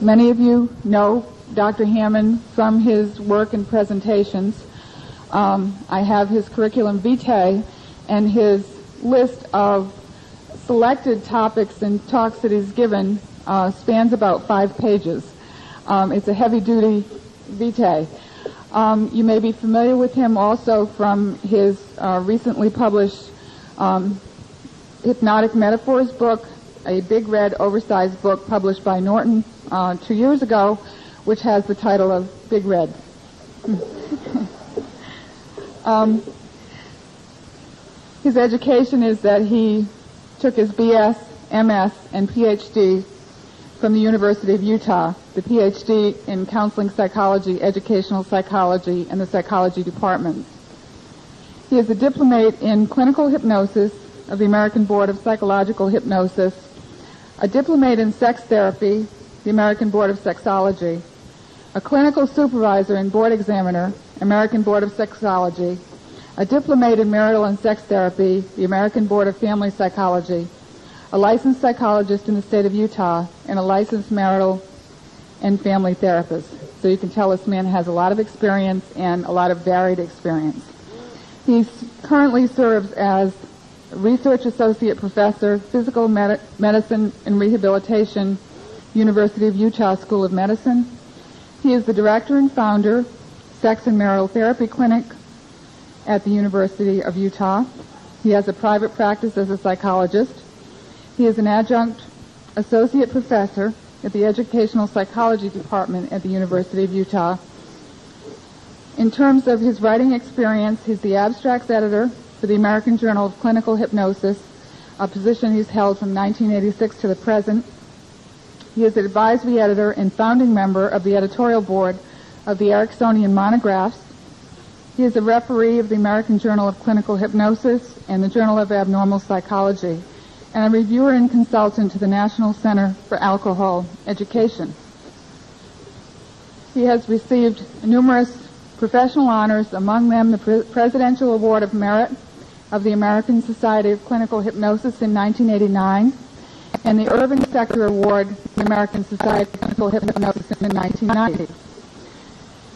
Many of you know Dr. Hammond from his work and presentations. Um, I have his curriculum vitae and his list of selected topics and talks that he's given uh, spans about five pages. Um, it's a heavy-duty vitae. Um, you may be familiar with him also from his uh, recently published um, Hypnotic Metaphors book, a big red oversized book published by Norton uh, two years ago, which has the title of Big Red. um, his education is that he took his BS, MS, and PhD from the University of Utah, the PhD in counseling psychology, educational psychology, and the psychology department. He is a diplomate in clinical hypnosis of the American Board of Psychological Hypnosis, a diplomate in sex therapy, the American Board of Sexology, a clinical supervisor and board examiner, American Board of Sexology, a diplomate in marital and sex therapy, the American Board of Family Psychology, a licensed psychologist in the state of Utah, and a licensed marital and family therapist. So you can tell this man has a lot of experience and a lot of varied experience. He currently serves as Research Associate Professor, Physical Med- Medicine and Rehabilitation, University of Utah School of Medicine. He is the director and founder, Sex and Marital Therapy Clinic at the University of Utah. He has a private practice as a psychologist. He is an adjunct associate professor at the Educational Psychology Department at the University of Utah. In terms of his writing experience, he's the abstracts editor for the American Journal of Clinical Hypnosis, a position he's held from 1986 to the present. He is the advisory editor and founding member of the editorial board of the Ericksonian Monographs. He is a referee of the American Journal of Clinical Hypnosis and the Journal of Abnormal Psychology and a reviewer and consultant to the National Center for Alcohol Education. He has received numerous professional honors, among them the Pre- Presidential Award of Merit of the American Society of Clinical Hypnosis in 1989 and the Irving Secter Award the American Society of Clinical Hypnosis in 1990.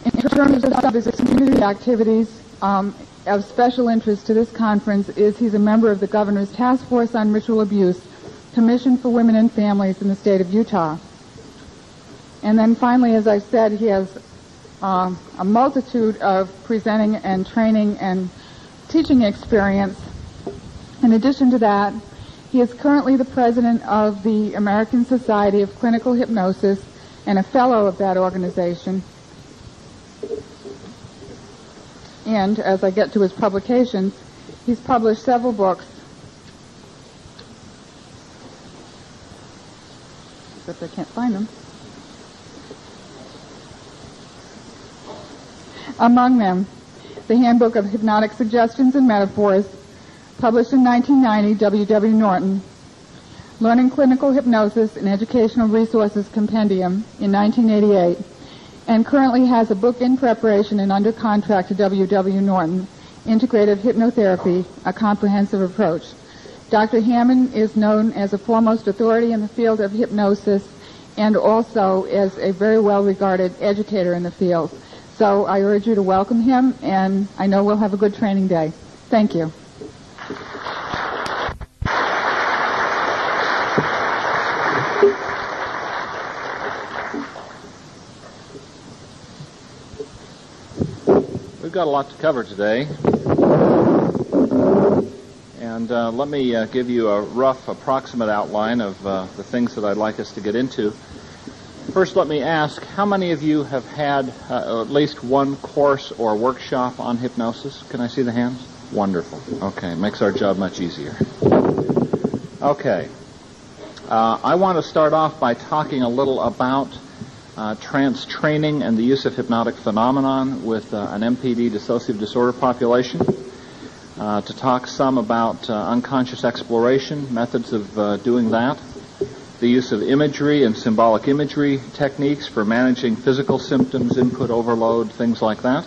In terms of some of his community activities, um, of special interest to this conference is he's a member of the Governor's Task Force on Ritual Abuse, Commission for Women and Families in the state of Utah. And then finally, as I said, he has uh, a multitude of presenting and training and teaching experience. In addition to that, he is currently the president of the American Society of Clinical Hypnosis and a fellow of that organization. And as I get to his publications, he's published several books. Except I can't find them. Among them, the Handbook of Hypnotic Suggestions and Metaphors, published in 1990, W. W. Norton, Learning Clinical Hypnosis and Educational Resources Compendium in 1988, and currently has a book in preparation and under contract to W. W. Norton, Integrative Hypnotherapy, a Comprehensive Approach. Dr. Hammond is known as a foremost authority in the field of hypnosis and also as a very well regarded educator in the field. So I urge you to welcome him, and I know we'll have a good training day. Thank you. Got a lot to cover today. And uh, let me uh, give you a rough, approximate outline of uh, the things that I'd like us to get into. First, let me ask how many of you have had uh, at least one course or workshop on hypnosis? Can I see the hands? Wonderful. Okay, makes our job much easier. Okay. Uh, I want to start off by talking a little about uh, trance training and the use of hypnotic phenomenon with uh, an MPD dissociative disorder population. Uh, to talk some about uh, unconscious exploration, methods of uh, doing that, the use of imagery and symbolic imagery techniques for managing physical symptoms, input overload, things like that.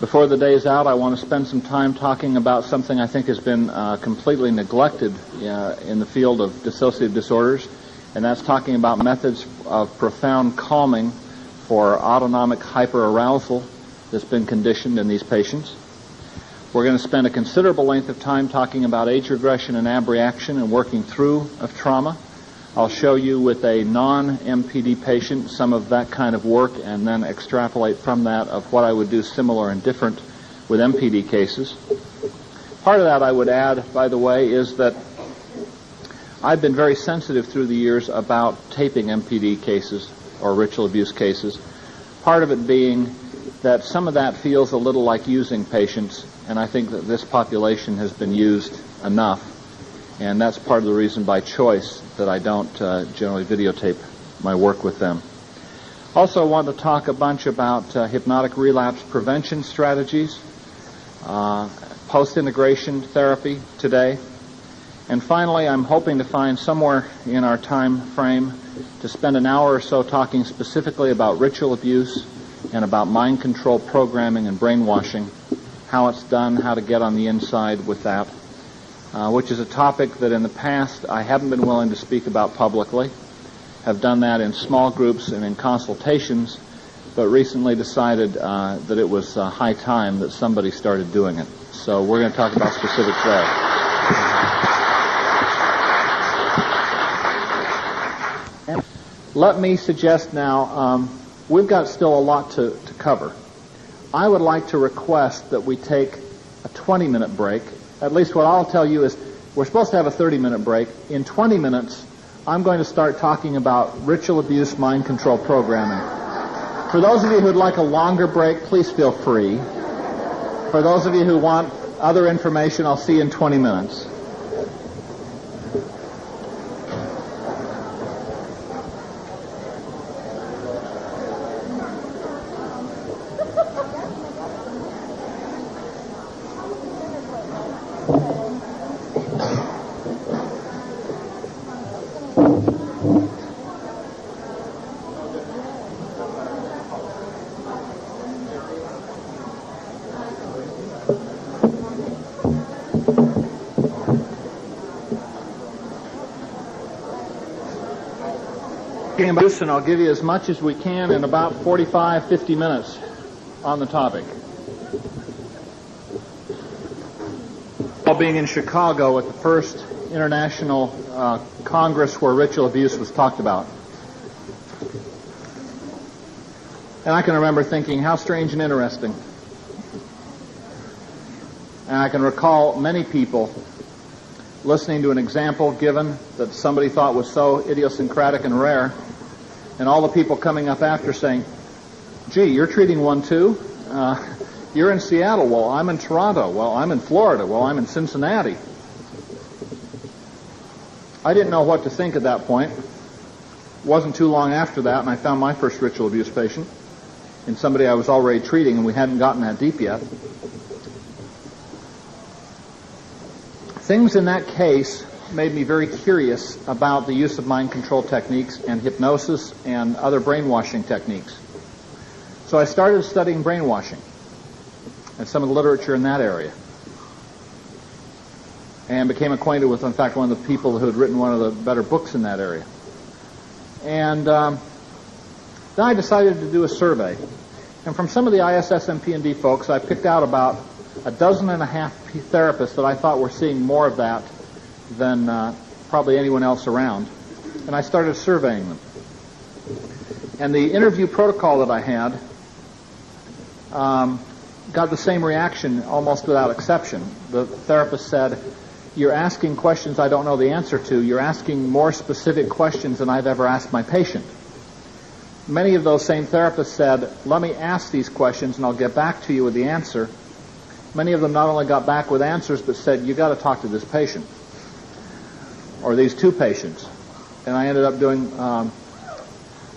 Before the day is out, I want to spend some time talking about something I think has been uh, completely neglected in the field of dissociative disorders, and that's talking about methods of profound calming for autonomic hyperarousal that's been conditioned in these patients. We're going to spend a considerable length of time talking about age regression and abreaction and working through of trauma. I'll show you with a non-MPD patient some of that kind of work and then extrapolate from that of what I would do similar and different with MPD cases. Part of that I would add, by the way, is that I've been very sensitive through the years about taping MPD cases or ritual abuse cases. Part of it being that some of that feels a little like using patients, and I think that this population has been used enough, and that's part of the reason by choice that I don't uh, generally videotape my work with them. Also, I want to talk a bunch about uh, hypnotic relapse prevention strategies, uh, post-integration therapy today, and finally, I'm hoping to find somewhere in our time frame to spend an hour or so talking specifically about ritual abuse and about mind control programming and brainwashing, how it's done, how to get on the inside with that, uh, which is a topic that in the past I haven't been willing to speak about publicly, have done that in small groups and in consultations, but recently decided uh, that it was uh, high time that somebody started doing it. So we're going to talk about specifics there. Let me suggest now, um, we've got still a lot to, to cover. I would like to request that we take a 20 minute break. At least what I'll tell you is we're supposed to have a 30 minute break. In 20 minutes, I'm going to start talking about ritual abuse mind control programming. For those of you who'd like a longer break, please feel free. For those of you who want other information, I'll see you in 20 minutes. And I'll give you as much as we can in about 45, 50 minutes on the topic. While being in Chicago at the first international uh, congress where ritual abuse was talked about. And I can remember thinking, how strange and interesting. And I can recall many people listening to an example given that somebody thought was so idiosyncratic and rare and all the people coming up after saying, gee, you're treating one too? Uh, you're in Seattle. Well, I'm in Toronto. Well, I'm in Florida. Well, I'm in Cincinnati. I didn't know what to think at that point. It wasn't too long after that, and I found my first ritual abuse patient in somebody I was already treating, and we hadn't gotten that deep yet. Things in that case made me very curious about the use of mind control techniques and hypnosis and other brainwashing techniques. So I started studying brainwashing and some of the literature in that area. And became acquainted with, in fact, one of the people who had written one of the better books in that area. And um, then I decided to do a survey. And from some of the ISSMPD folks, I picked out about a dozen and a half therapists that I thought were seeing more of that than uh, probably anyone else around. And I started surveying them. And the interview protocol that I had um, got the same reaction almost without exception. The therapist said, You're asking questions I don't know the answer to. You're asking more specific questions than I've ever asked my patient. Many of those same therapists said, Let me ask these questions and I'll get back to you with the answer. Many of them not only got back with answers, but said, You've got to talk to this patient or these two patients. And I ended up doing um,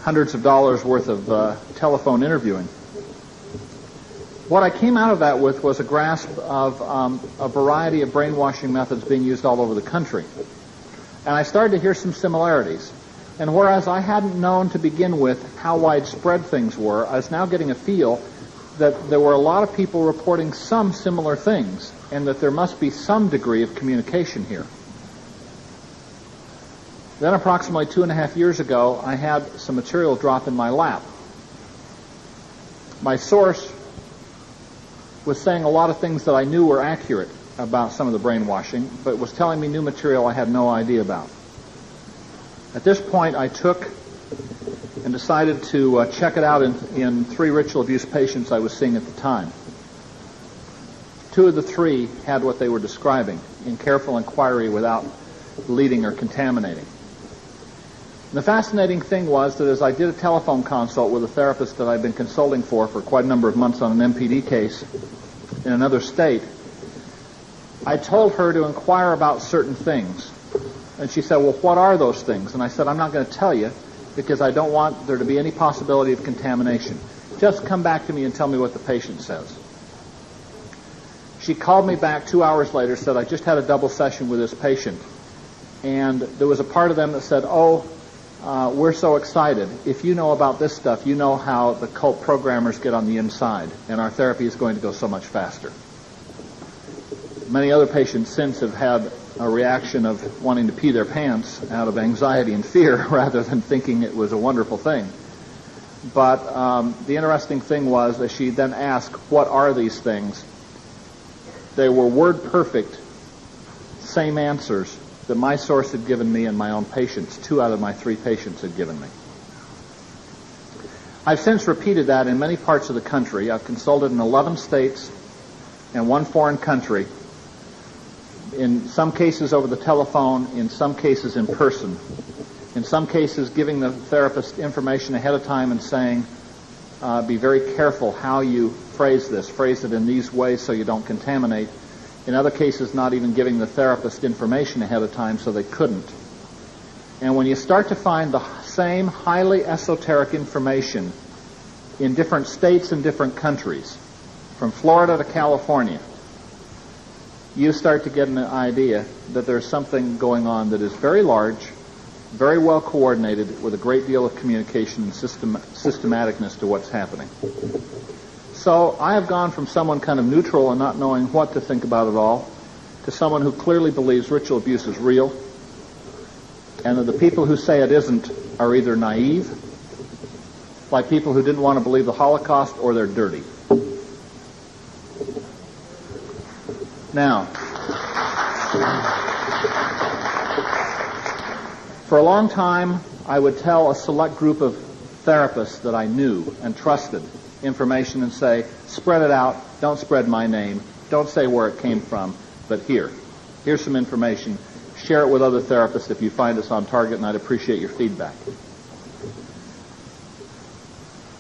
hundreds of dollars worth of uh, telephone interviewing. What I came out of that with was a grasp of um, a variety of brainwashing methods being used all over the country. And I started to hear some similarities. And whereas I hadn't known to begin with how widespread things were, I was now getting a feel that there were a lot of people reporting some similar things and that there must be some degree of communication here. Then, approximately two and a half years ago, I had some material drop in my lap. My source was saying a lot of things that I knew were accurate about some of the brainwashing, but was telling me new material I had no idea about. At this point, I took and decided to uh, check it out in, in three ritual abuse patients I was seeing at the time. Two of the three had what they were describing in careful inquiry without leading or contaminating. The fascinating thing was that as I did a telephone consult with a therapist that I'd been consulting for for quite a number of months on an MPD case in another state, I told her to inquire about certain things. And she said, well, what are those things? And I said, I'm not going to tell you because I don't want there to be any possibility of contamination. Just come back to me and tell me what the patient says. She called me back two hours later, said, I just had a double session with this patient. And there was a part of them that said, oh, uh, we're so excited. If you know about this stuff, you know how the cult programmers get on the inside, and our therapy is going to go so much faster. Many other patients since have had a reaction of wanting to pee their pants out of anxiety and fear rather than thinking it was a wonderful thing. But um, the interesting thing was that she then asked, What are these things? They were word perfect, same answers that my source had given me and my own patients. Two out of my three patients had given me. I've since repeated that in many parts of the country. I've consulted in 11 states and one foreign country, in some cases over the telephone, in some cases in person, in some cases giving the therapist information ahead of time and saying, uh, be very careful how you phrase this. Phrase it in these ways so you don't contaminate. In other cases, not even giving the therapist information ahead of time so they couldn't. And when you start to find the same highly esoteric information in different states and different countries, from Florida to California, you start to get an idea that there's something going on that is very large, very well coordinated, with a great deal of communication and system, systematicness to what's happening. So I have gone from someone kind of neutral and not knowing what to think about it all to someone who clearly believes ritual abuse is real and that the people who say it isn't are either naive, like people who didn't want to believe the Holocaust, or they're dirty. Now, for a long time, I would tell a select group of therapists that I knew and trusted information and say, spread it out, don't spread my name, don't say where it came from, but here. Here's some information. Share it with other therapists if you find us on target, and I'd appreciate your feedback.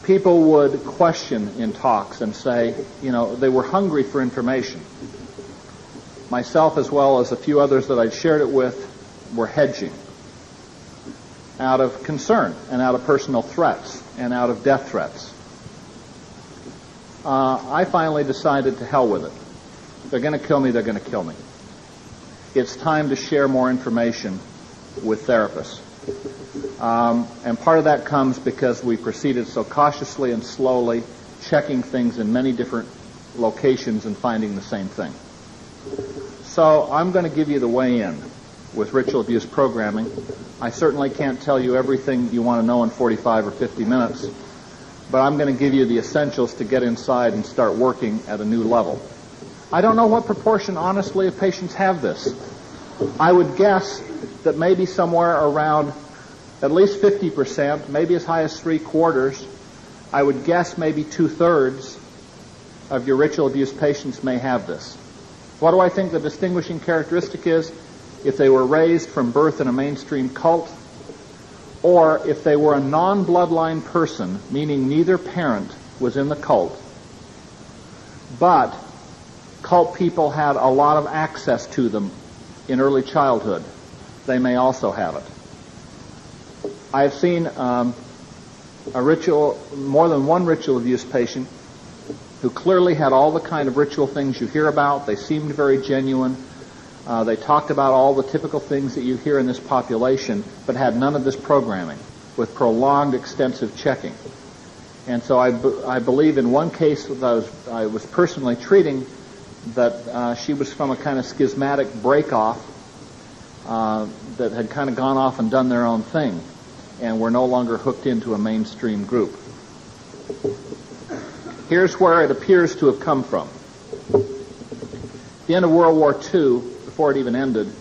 People would question in talks and say, you know, they were hungry for information. Myself, as well as a few others that I'd shared it with, were hedging out of concern and out of personal threats and out of death threats uh, I finally decided to hell with it. They're going to kill me, they're going to kill me. It's time to share more information with therapists. Um, and part of that comes because we proceeded so cautiously and slowly, checking things in many different locations and finding the same thing. So I'm going to give you the way in with ritual abuse programming. I certainly can't tell you everything you want to know in 45 or 50 minutes but I'm going to give you the essentials to get inside and start working at a new level. I don't know what proportion, honestly, of patients have this. I would guess that maybe somewhere around at least 50%, maybe as high as three quarters, I would guess maybe two thirds of your ritual abuse patients may have this. What do I think the distinguishing characteristic is? If they were raised from birth in a mainstream cult, or if they were a non-bloodline person, meaning neither parent was in the cult, but cult people had a lot of access to them in early childhood, they may also have it. I have seen um, a ritual, more than one ritual abuse patient who clearly had all the kind of ritual things you hear about. They seemed very genuine. Uh, they talked about all the typical things that you hear in this population, but had none of this programming with prolonged, extensive checking. And so I, I believe in one case that I was, I was personally treating that uh, she was from a kind of schismatic break-off uh, that had kind of gone off and done their own thing and were no longer hooked into a mainstream group. Here's where it appears to have come from. At the end of World War II, before it even ended,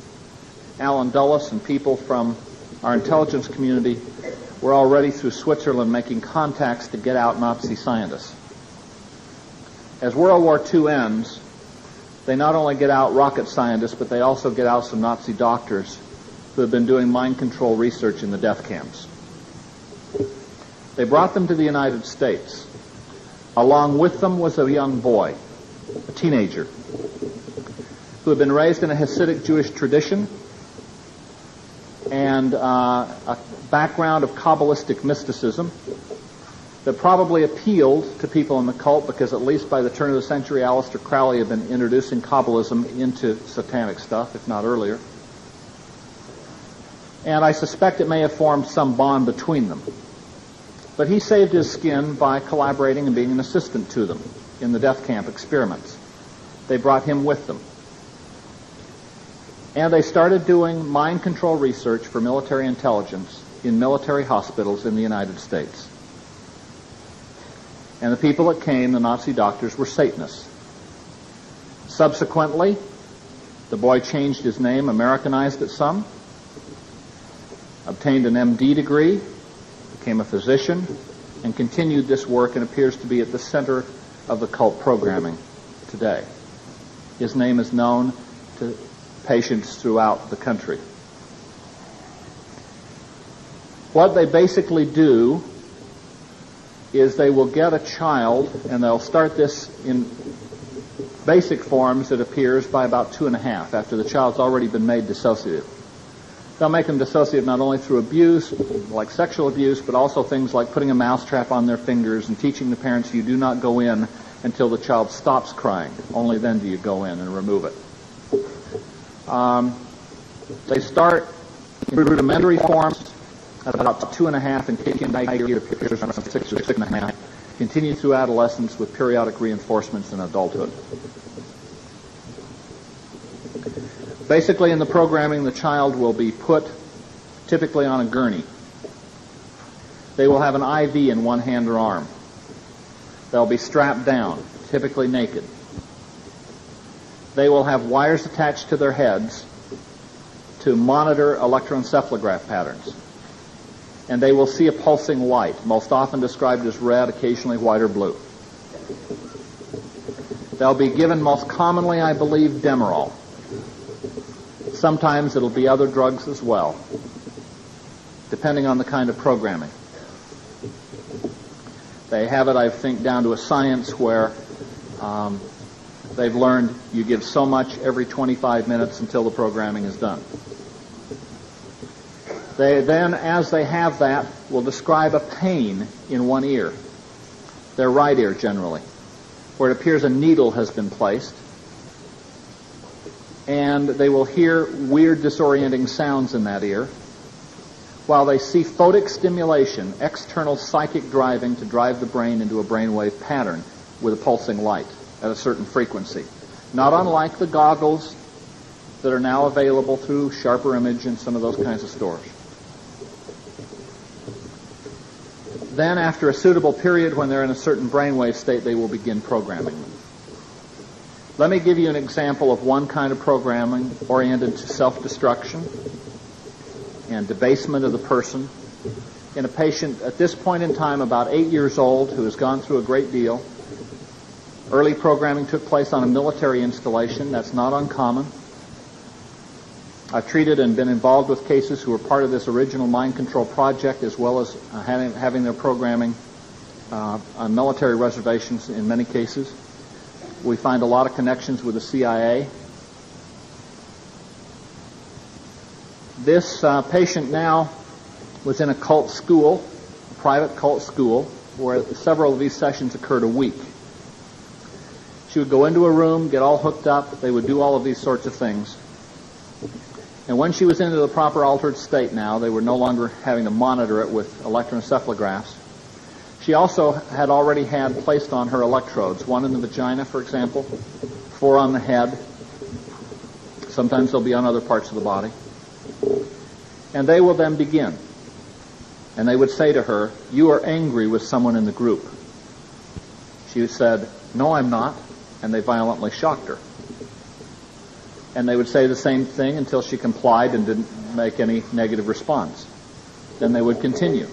Allen Dulles and people from our intelligence community were already through Switzerland making contacts to get out Nazi scientists. As World War II ends, they not only get out rocket scientists, but they also get out some Nazi doctors who have been doing mind control research in the death camps. They brought them to the United States. Along with them was a young boy, a teenager, who had been raised in a Hasidic Jewish tradition and uh, a background of Kabbalistic mysticism that probably appealed to people in the cult because at least by the turn of the century, Aleister Crowley had been introducing Kabbalism into satanic stuff, if not earlier. And I suspect it may have formed some bond between them. But he saved his skin by collaborating and being an assistant to them in the death camp experiments. They brought him with them. And they started doing mind control research for military intelligence in military hospitals in the United States. And the people that came, the Nazi doctors, were Satanists. Subsequently, the boy changed his name, Americanized it some, obtained an MD degree, became a physician, and continued this work and appears to be at the center of the cult programming today. His name is known to patients throughout the country. What they basically do is they will get a child, and they'll start this in basic forms, it appears, by about two and a half, after the child's already been made dissociative. They'll make them dissociative not only through abuse, like sexual abuse, but also things like putting a mousetrap on their fingers and teaching the parents you do not go in until the child stops crying. Only then do you go in and remove it. Um, they start in rudimentary forms at about two and a half and kick in year appears around six or six and a half. Continue through adolescence with periodic reinforcements in adulthood. Basically, in the programming, the child will be put typically on a gurney. They will have an IV in one hand or arm. They'll be strapped down, typically naked they will have wires attached to their heads to monitor electroencephalograph patterns. And they will see a pulsing light, most often described as red, occasionally white or blue. They'll be given most commonly, I believe, Demerol. Sometimes it'll be other drugs as well, depending on the kind of programming. They have it, I think, down to a science where um, They've learned you give so much every 25 minutes until the programming is done. They then, as they have that, will describe a pain in one ear, their right ear generally, where it appears a needle has been placed. And they will hear weird disorienting sounds in that ear, while they see photic stimulation, external psychic driving to drive the brain into a brainwave pattern with a pulsing light at a certain frequency. Not unlike the goggles that are now available through Sharper Image and some of those kinds of stores. Then, after a suitable period when they're in a certain brainwave state, they will begin programming them. Let me give you an example of one kind of programming oriented to self-destruction and debasement of the person in a patient at this point in time about eight years old who has gone through a great deal Early programming took place on a military installation. That's not uncommon. I've treated and been involved with cases who were part of this original mind control project as well as uh, having, having, their programming uh, on military reservations in many cases. We find a lot of connections with the CIA. This uh, patient now was in a cult school, a private cult school, where several of these sessions occurred a week. She would go into a room, get all hooked up. They would do all of these sorts of things. And when she was into the proper altered state now, they were no longer having to monitor it with electroencephalographs. She also had already had placed on her electrodes, one in the vagina, for example, four on the head. Sometimes they'll be on other parts of the body. And they will then begin. And they would say to her, You are angry with someone in the group. She said, No, I'm not. And they violently shocked her. And they would say the same thing until she complied and didn't make any negative response. Then they would continue.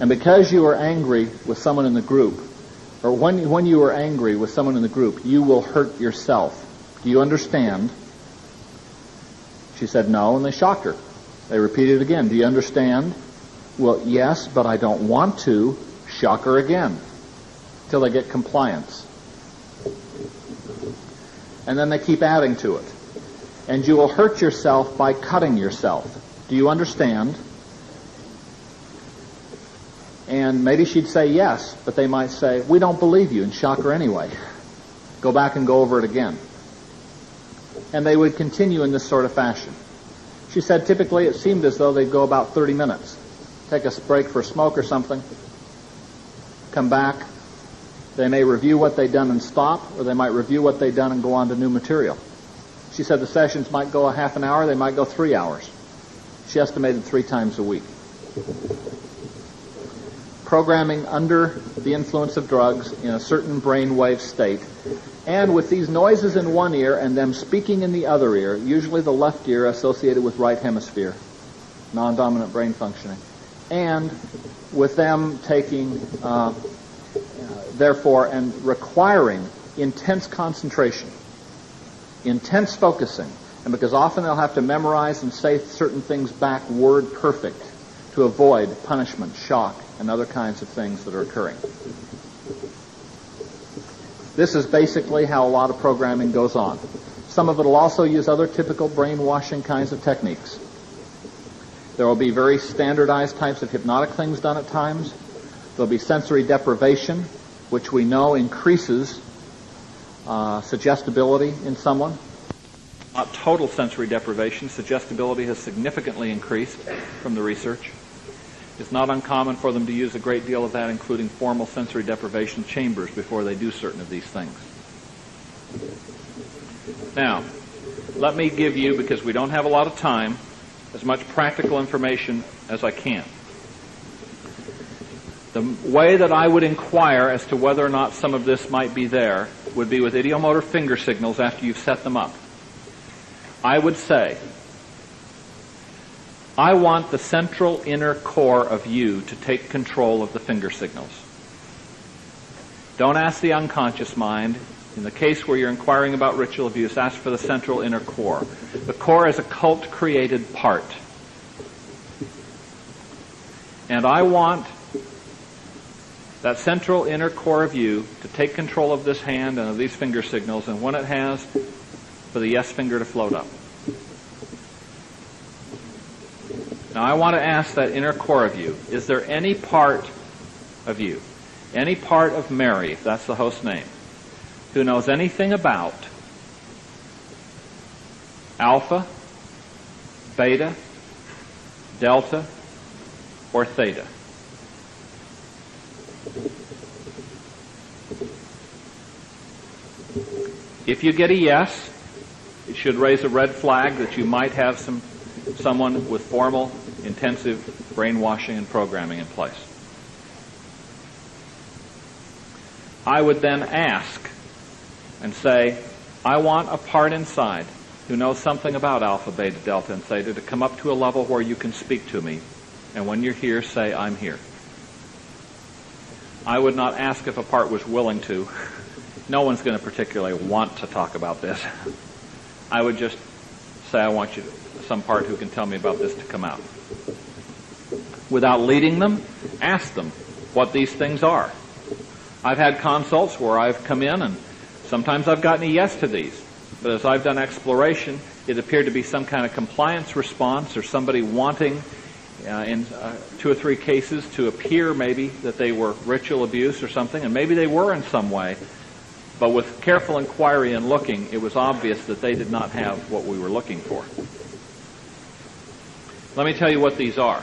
And because you are angry with someone in the group, or when, when you are angry with someone in the group, you will hurt yourself. Do you understand? She said no, and they shocked her. They repeated it again. Do you understand? Well, yes, but I don't want to. Shock her again. Till they get compliance. And then they keep adding to it. And you will hurt yourself by cutting yourself. Do you understand? And maybe she'd say yes, but they might say, we don't believe you, and shock her anyway. Go back and go over it again. And they would continue in this sort of fashion. She said typically it seemed as though they'd go about 30 minutes. Take a break for a smoke or something. Come back. They may review what they've done and stop, or they might review what they've done and go on to new material. She said the sessions might go a half an hour, they might go three hours. She estimated three times a week programming under the influence of drugs in a certain brainwave state, and with these noises in one ear and them speaking in the other ear, usually the left ear associated with right hemisphere, non-dominant brain functioning, and with them taking, uh, therefore, and requiring intense concentration, intense focusing, and because often they'll have to memorize and say certain things back word perfect to avoid punishment, shock, and other kinds of things that are occurring. This is basically how a lot of programming goes on. Some of it will also use other typical brainwashing kinds of techniques. There will be very standardized types of hypnotic things done at times. There'll be sensory deprivation, which we know increases uh, suggestibility in someone. Not total sensory deprivation. Suggestibility has significantly increased from the research. It's not uncommon for them to use a great deal of that, including formal sensory deprivation chambers before they do certain of these things. Now, let me give you, because we don't have a lot of time, as much practical information as I can. The way that I would inquire as to whether or not some of this might be there would be with ideomotor finger signals after you've set them up. I would say, I want the central inner core of you to take control of the finger signals. Don't ask the unconscious mind. In the case where you're inquiring about ritual abuse, ask for the central inner core. The core is a cult created part. And I want that central inner core of you to take control of this hand and of these finger signals, and when it has, for the yes finger to float up. Now I want to ask that inner core of you, is there any part of you, any part of Mary, if that's the host name, who knows anything about alpha, beta, delta, or theta? If you get a yes, it should raise a red flag that you might have some someone with formal, intensive brainwashing and programming in place. I would then ask and say, I want a part inside who knows something about alpha, beta, delta, and theta to come up to a level where you can speak to me. And when you're here, say, I'm here. I would not ask if a part was willing to. No one's going to particularly want to talk about this. I would just say, I want you to some part who can tell me about this to come out. Without leading them, ask them what these things are. I've had consults where I've come in and sometimes I've gotten a yes to these. But as I've done exploration, it appeared to be some kind of compliance response or somebody wanting, uh, in uh, two or three cases, to appear maybe that they were ritual abuse or something, and maybe they were in some way. But with careful inquiry and looking, it was obvious that they did not have what we were looking for. Let me tell you what these are.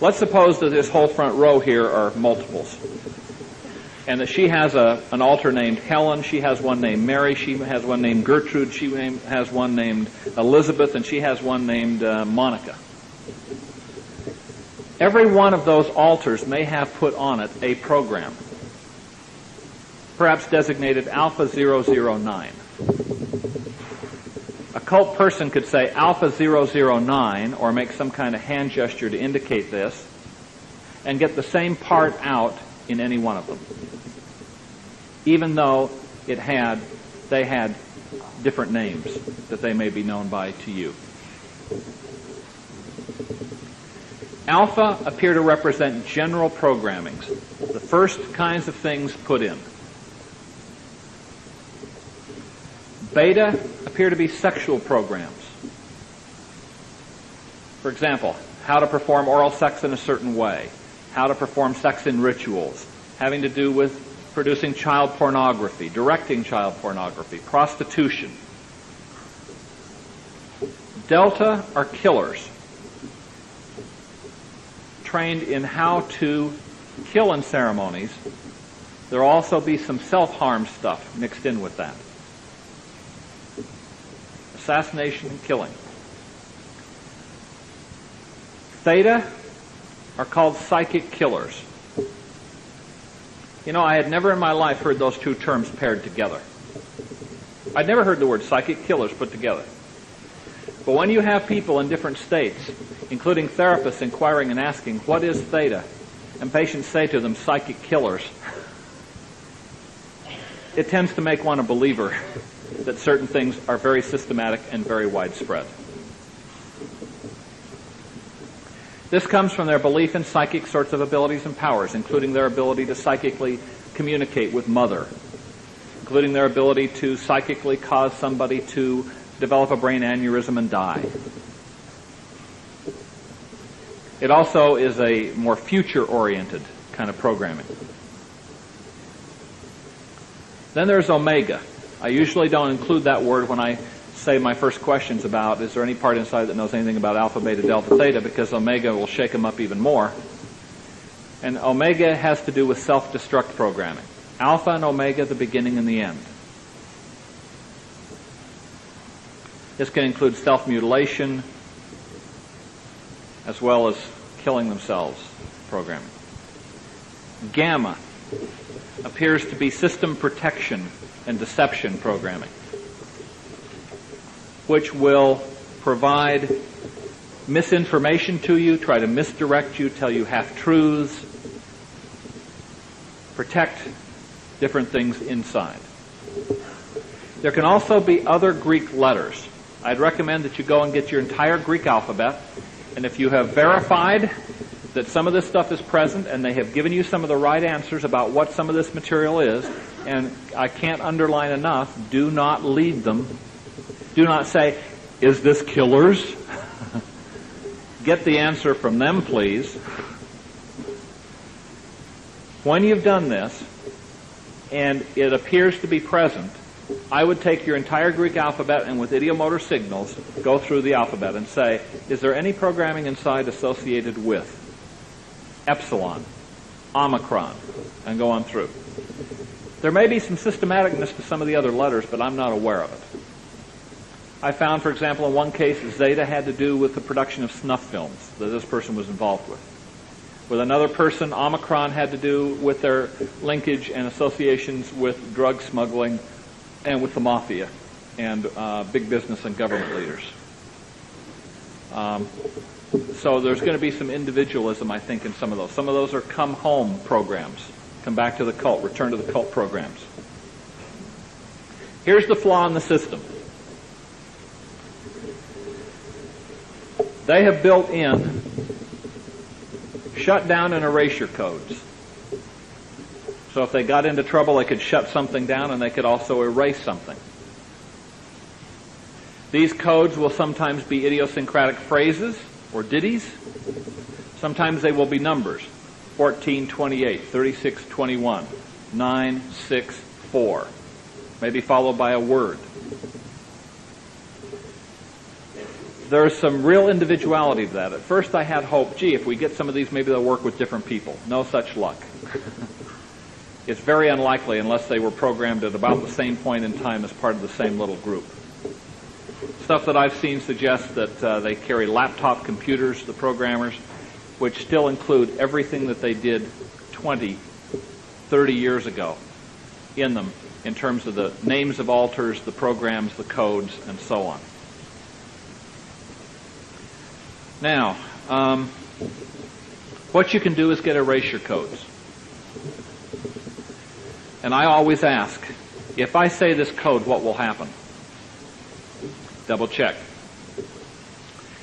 Let's suppose that this whole front row here are multiples. and that she has a, an alter named Helen, she has one named Mary, she has one named Gertrude, she has one named Elizabeth, and she has one named uh, Monica. Every one of those alters may have put on it a program, perhaps designated Alpha 009. A cult person could say Alpha 009 or make some kind of hand gesture to indicate this and get the same part out in any one of them. Even though it had, they had different names that they may be known by to you. Alpha appear to represent general programmings, the first kinds of things put in. Beta appear to be sexual programs. For example, how to perform oral sex in a certain way, how to perform sex in rituals, having to do with producing child pornography, directing child pornography, prostitution. Delta are killers, trained in how to kill in ceremonies. There'll also be some self-harm stuff mixed in with that assassination and killing. Theta are called psychic killers. You know, I had never in my life heard those two terms paired together. I'd never heard the word psychic killers put together. But when you have people in different states, including therapists inquiring and asking, what is theta? And patients say to them, psychic killers. It tends to make one a believer that certain things are very systematic and very widespread. This comes from their belief in psychic sorts of abilities and powers, including their ability to psychically communicate with mother, including their ability to psychically cause somebody to develop a brain aneurysm and die. It also is a more future-oriented kind of programming. Then there's Omega. I usually don't include that word when I say my first questions about is there any part inside that knows anything about alpha, beta, delta, theta because omega will shake them up even more. And omega has to do with self-destruct programming. Alpha and omega, the beginning and the end. This can include self-mutilation as well as killing themselves programming. Gamma appears to be system protection and deception programming, which will provide misinformation to you, try to misdirect you, tell you half truths, protect different things inside. There can also be other Greek letters. I'd recommend that you go and get your entire Greek alphabet, and if you have verified that some of this stuff is present and they have given you some of the right answers about what some of this material is, and I can't underline enough, do not lead them. Do not say, is this killers? Get the answer from them, please. When you've done this, and it appears to be present, I would take your entire Greek alphabet and with ideomotor signals, go through the alphabet and say, is there any programming inside associated with epsilon, omicron, and go on through. There may be some systematicness to some of the other letters, but I'm not aware of it. I found, for example, in one case, Zeta had to do with the production of snuff films that this person was involved with. With another person, Omicron had to do with their linkage and associations with drug smuggling and with the mafia and uh, big business and government leaders. Um, so there's going to be some individualism, I think, in some of those. Some of those are come home programs. Come back to the cult, return to the cult programs. Here's the flaw in the system. They have built in shut down and erasure codes. So if they got into trouble, they could shut something down and they could also erase something. These codes will sometimes be idiosyncratic phrases or ditties. Sometimes they will be numbers. 1428, 3621, 964, maybe followed by a word. There's some real individuality to that. At first I had hope, gee, if we get some of these, maybe they'll work with different people. No such luck. it's very unlikely unless they were programmed at about the same point in time as part of the same little group. Stuff that I've seen suggests that uh, they carry laptop computers, the programmers, which still include everything that they did 20, 30 years ago in them in terms of the names of alters, the programs, the codes, and so on. Now, um, what you can do is get erasure codes. And I always ask, if I say this code, what will happen? Double check.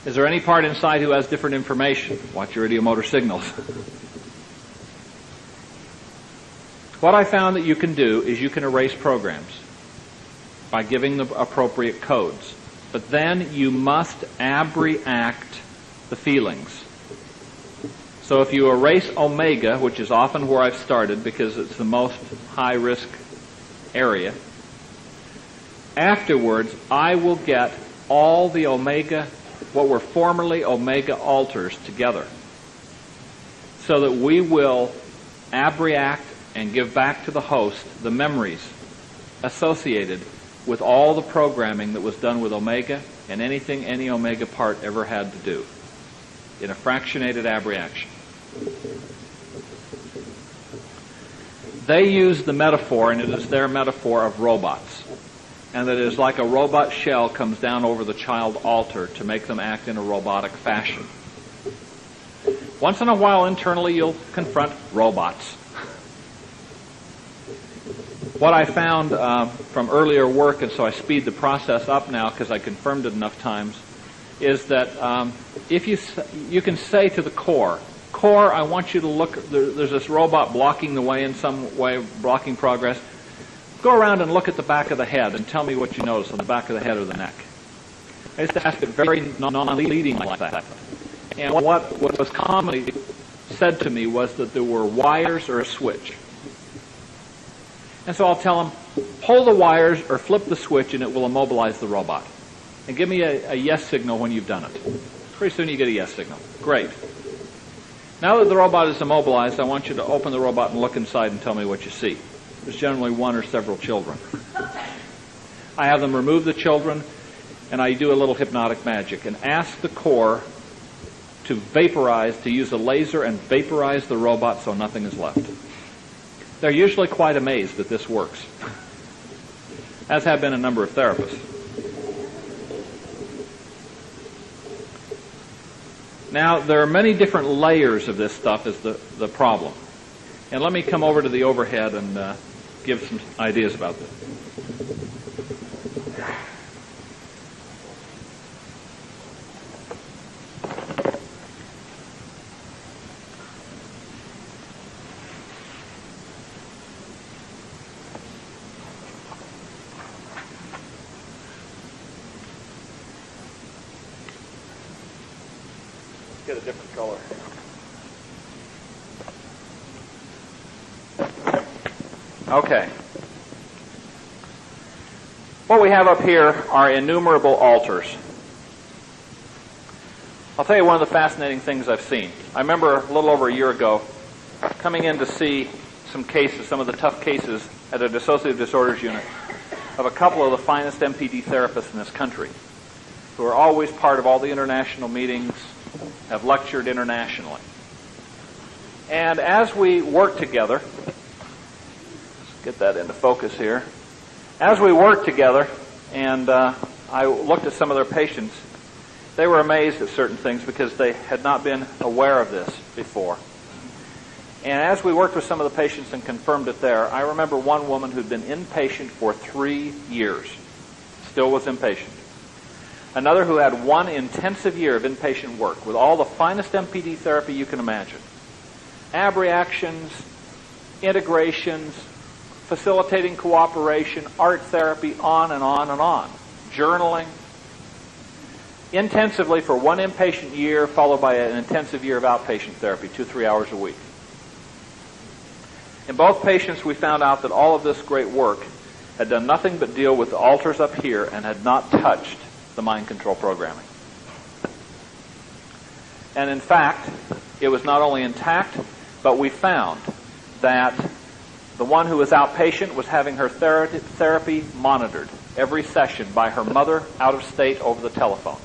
Is there any part inside who has different information? Watch your ideomotor signals. what I found that you can do is you can erase programs by giving the appropriate codes. But then you must abreact the feelings. So if you erase omega, which is often where I've started because it's the most high risk area, afterwards I will get all the omega, what were formerly omega alters together. So that we will abreact and give back to the host the memories associated with all the programming that was done with omega and anything any omega part ever had to do in a fractionated abreaction. They use the metaphor, and it is their metaphor of robots. And that it is like a robot shell comes down over the child alter to make them act in a robotic fashion. Once in a while, internally, you'll confront robots. What I found uh, from earlier work, and so I speed the process up now because I confirmed it enough times, is that um, if you you can say to the core, core, I want you to look. There, there's this robot blocking the way in some way, blocking progress. Go around and look at the back of the head and tell me what you notice on the back of the head or the neck. I used to ask it very non-leading like that. And what, what was commonly said to me was that there were wires or a switch. And so I'll tell them, pull the wires or flip the switch and it will immobilize the robot and give me a, a yes signal when you've done it. Pretty soon you get a yes signal. Great. Now that the robot is immobilized, I want you to open the robot and look inside and tell me what you see. There's generally one or several children. I have them remove the children, and I do a little hypnotic magic and ask the core to vaporize, to use a laser and vaporize the robot so nothing is left. They're usually quite amazed that this works, as have been a number of therapists. Now, there are many different layers of this stuff is the, the problem. And let me come over to the overhead and uh, give some ideas about this. Okay. What we have up here are innumerable alters. I'll tell you one of the fascinating things I've seen. I remember a little over a year ago coming in to see some cases, some of the tough cases at a dissociative disorders unit of a couple of the finest MPD therapists in this country who are always part of all the international meetings, have lectured internationally. And as we work together, get that into focus here. As we worked together, and uh, I looked at some of their patients, they were amazed at certain things because they had not been aware of this before. And as we worked with some of the patients and confirmed it there, I remember one woman who'd been inpatient for three years, still was inpatient. Another who had one intensive year of inpatient work with all the finest MPD therapy you can imagine. Abreactions, integrations, facilitating cooperation, art therapy, on and on and on. Journaling. Intensively for one inpatient year, followed by an intensive year of outpatient therapy, two, three hours a week. In both patients, we found out that all of this great work had done nothing but deal with the alters up here and had not touched the mind control programming. And in fact, it was not only intact, but we found that the one who was outpatient was having her ther- therapy monitored every session by her mother out of state over the telephone.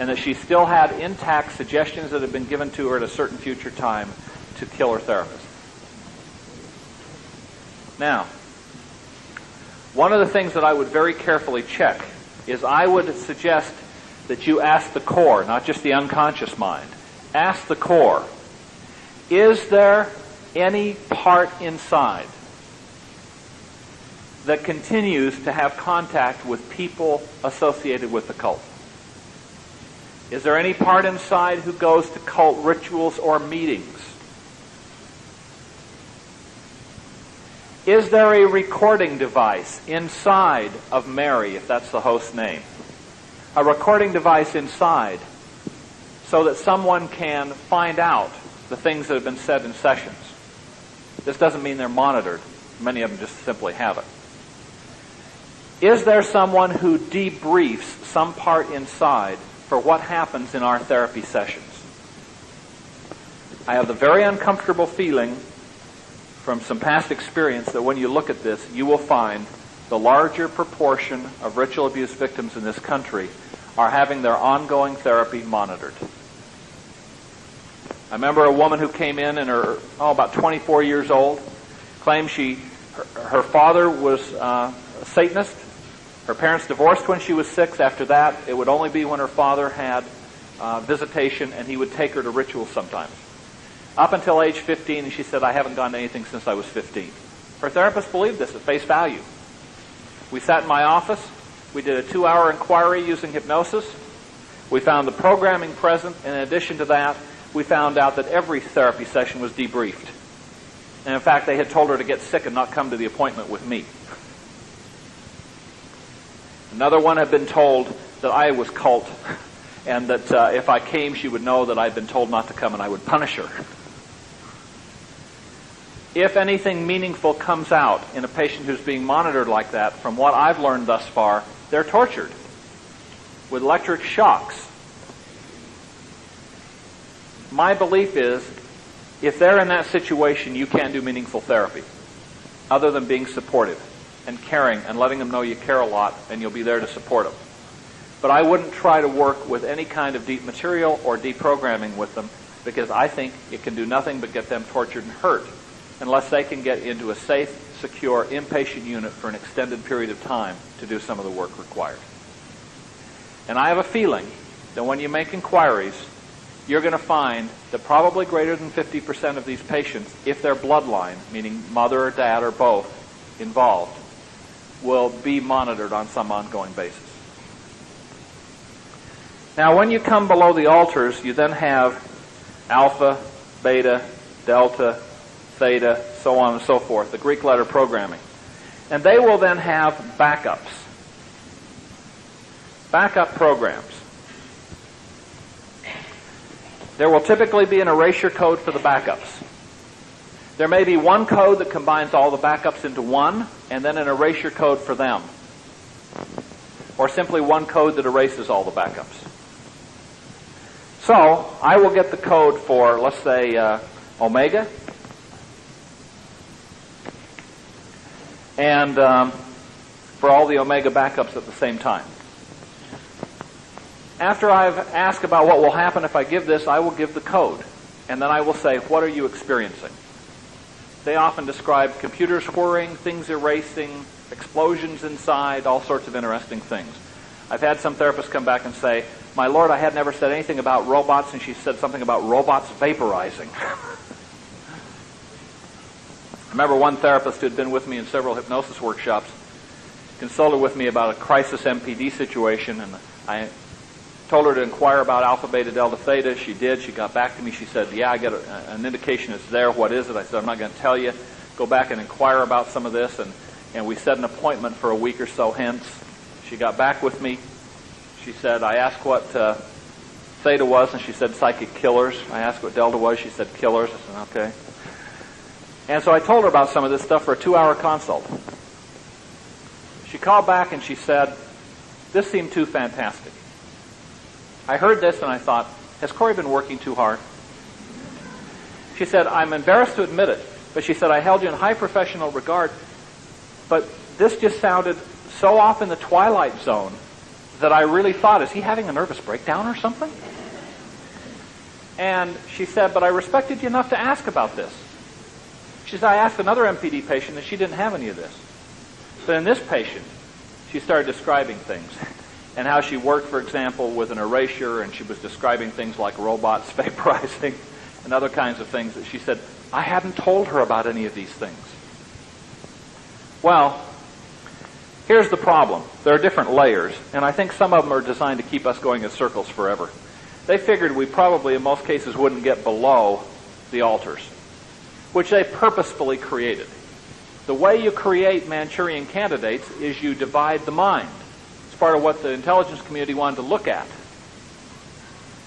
And that she still had intact suggestions that had been given to her at a certain future time to kill her therapist. Now, one of the things that I would very carefully check is I would suggest that you ask the core, not just the unconscious mind. Ask the core, is there any part inside that continues to have contact with people associated with the cult? Is there any part inside who goes to cult rituals or meetings? Is there a recording device inside of Mary, if that's the host name? A recording device inside so that someone can find out the things that have been said in sessions. This doesn't mean they're monitored. Many of them just simply have it. Is there someone who debriefs some part inside for what happens in our therapy sessions? I have the very uncomfortable feeling from some past experience that when you look at this, you will find the larger proportion of ritual abuse victims in this country are having their ongoing therapy monitored. I remember a woman who came in and her, oh, about 24 years old, claimed she, her, her father was uh, a Satanist. Her parents divorced when she was six. After that, it would only be when her father had uh, visitation and he would take her to rituals sometimes up until age 15, and she said, I haven't gone to anything since I was 15. Her therapist believed this at face value. We sat in my office. We did a two-hour inquiry using hypnosis. We found the programming present. In addition to that, we found out that every therapy session was debriefed. And in fact, they had told her to get sick and not come to the appointment with me. Another one had been told that I was cult and that uh, if I came, she would know that I'd been told not to come and I would punish her if anything meaningful comes out in a patient who's being monitored like that, from what I've learned thus far, they're tortured with electric shocks. My belief is if they're in that situation, you can't do meaningful therapy other than being supportive and caring and letting them know you care a lot and you'll be there to support them. But I wouldn't try to work with any kind of deep material or deprogramming with them because I think it can do nothing but get them tortured and hurt unless they can get into a safe, secure inpatient unit for an extended period of time to do some of the work required. And I have a feeling that when you make inquiries, you're going to find that probably greater than 50% of these patients, if their bloodline, meaning mother or dad or both, involved, will be monitored on some ongoing basis. Now, when you come below the alters, you then have alpha, beta, delta, theta, so on and so forth, the Greek letter programming. And they will then have backups. Backup programs. There will typically be an erasure code for the backups. There may be one code that combines all the backups into one, and then an erasure code for them. Or simply one code that erases all the backups. So, I will get the code for, let's say, uh, omega, and um, for all the omega backups at the same time. After I've asked about what will happen if I give this, I will give the code. And then I will say, what are you experiencing? They often describe computers whirring, things erasing, explosions inside, all sorts of interesting things. I've had some therapists come back and say, my lord, I had never said anything about robots, and she said something about robots vaporizing. I remember one therapist who had been with me in several hypnosis workshops consulted with me about a crisis MPD situation, and I told her to inquire about alpha, beta, delta, theta. She did. She got back to me. She said, "Yeah, I get a, an indication it's there. What is it?" I said, "I'm not going to tell you. Go back and inquire about some of this." And and we set an appointment for a week or so hence. She got back with me. She said, "I asked what." Uh, theta was, and she said psychic killers. I asked what delta was. She said killers. I said, okay. And so I told her about some of this stuff for a two-hour consult. She called back and she said, this seemed too fantastic. I heard this and I thought, has Cory been working too hard? She said, I'm embarrassed to admit it, But she said, I held you in high professional regard, but this just sounded so off in the twilight zone that I really thought, is he having a nervous breakdown or something? And she said, but I respected you enough to ask about this. She said, I asked another MPD patient and she didn't have any of this. But in this patient, she started describing things and how she worked, for example, with an erasure and she was describing things like robots vaporizing and other kinds of things that she said, I hadn't told her about any of these things. Well, here's the problem. There are different layers, and I think some of them are designed to keep us going in circles forever. They figured we probably, in most cases, wouldn't get below the alters, which they purposefully created. The way you create Manchurian candidates is you divide the mind. It's part of what the intelligence community wanted to look at.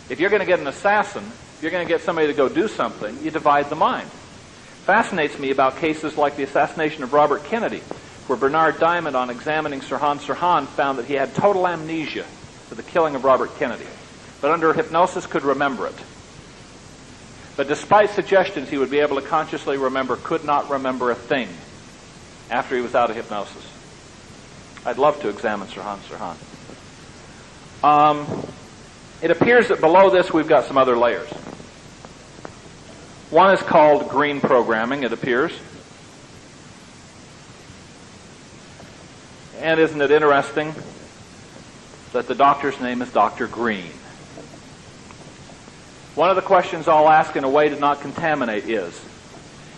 If you're going to get an assassin, if you're going to get somebody to go do something, you divide the mind. Fascinates me about cases like the assassination of Robert Kennedy, where Bernard Diamond, on examining Sirhan Sirhan, found that he had total amnesia for the killing of Robert Kennedy but under hypnosis could remember it. But despite suggestions he would be able to consciously remember, could not remember a thing after he was out of hypnosis. I'd love to examine Sirhan Sirhan. Um, it appears that below this we've got some other layers. One is called green programming, it appears. And isn't it interesting that the doctor's name is Dr. Green? One of the questions I'll ask in a way to not contaminate is,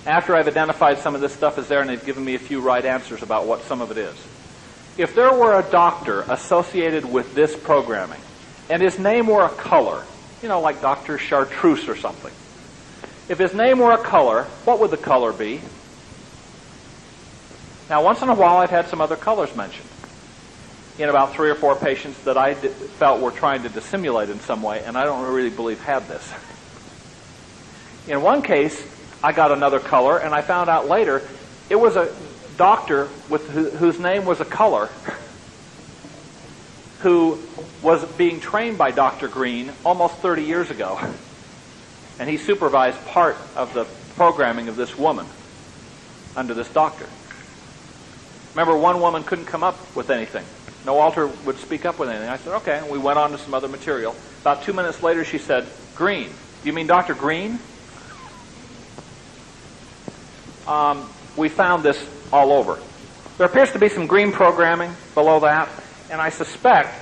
after I've identified some of this stuff is there and they've given me a few right answers about what some of it is, if there were a doctor associated with this programming and his name were a color, you know, like Dr. Chartreuse or something, if his name were a color, what would the color be? Now, once in a while, I've had some other colors mentioned in about three or four patients that I felt were trying to dissimulate in some way, and I don't really believe had this. In one case, I got another color, and I found out later it was a doctor with whose name was a color who was being trained by Dr. Green almost 30 years ago. And he supervised part of the programming of this woman under this doctor. Remember, one woman couldn't come up with anything. No alter would speak up with anything. I said, okay. And we went on to some other material. About two minutes later, she said, Green. You mean Dr. Green? Um, we found this all over. There appears to be some green programming below that, and I suspect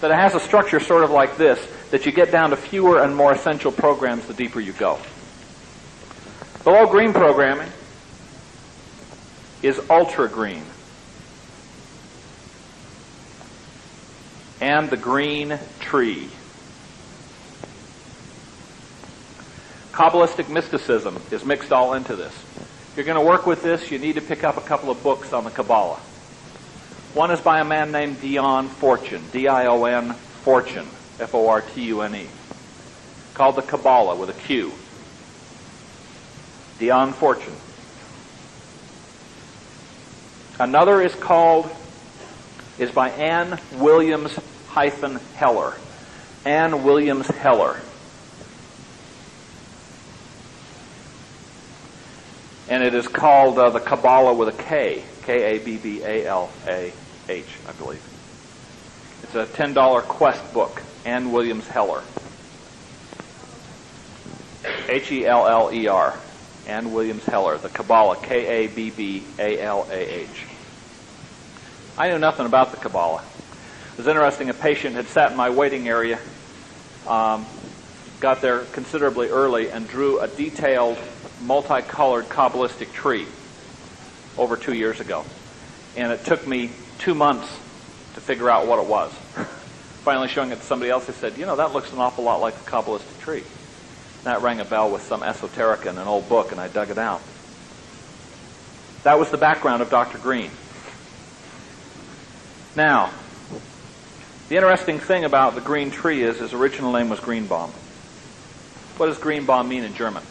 that it has a structure sort of like this, that you get down to fewer and more essential programs the deeper you go. Below green programming is ultra green. and the green tree. Kabbalistic mysticism is mixed all into this. If you're going to work with this, you need to pick up a couple of books on the Kabbalah. One is by a man named Dion Fortune, D-I-O-N Fortune, F-O-R-T-U-N-E, called the Qabalah with a Q. Dion Fortune. Another is called is by Anne Williams hyphen Heller. Anne Williams Heller. And it is called uh, the Kabbalah with a K. K-A-B-B-A-L-A-H, I believe. It's a $10 quest book. Anne Williams Heller. H-E-L-L-E-R. Anne Williams Heller. The Kabbalah. K-A-B-B-A-L-A-H. I knew nothing about the Kabbalah. It was interesting. A patient had sat in my waiting area, um, got there considerably early, and drew a detailed, multicolored Kabbalistic tree over two years ago. And it took me two months to figure out what it was. Finally showing it to somebody else, they said, you know, that looks an awful lot like a Kabbalistic tree. And that rang a bell with some esoteric in an old book, and I dug it out. That was the background of Dr. Green. Now, the interesting thing about the green tree is his original name was Greenbaum. What does Greenbaum mean in German?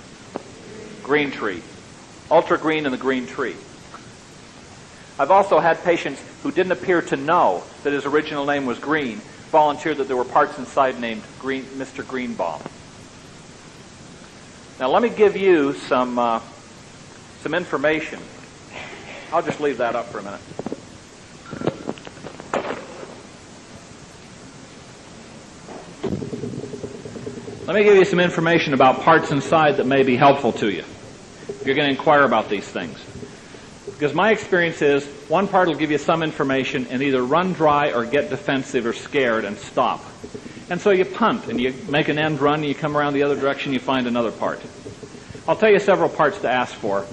Green tree. Ultra green in the green tree. I've also had patients who didn't appear to know that his original name was Green volunteer that there were parts inside named Green, Mr. Greenbaum. Now let me give you some uh, some information. I'll just leave that up for a minute. Let me give you some information about parts inside that may be helpful to you. You're going to inquire about these things. Because my experience is one part will give you some information and either run dry or get defensive or scared and stop. And so you punt and you make an end run and you come around the other direction, you find another part. I'll tell you several parts to ask for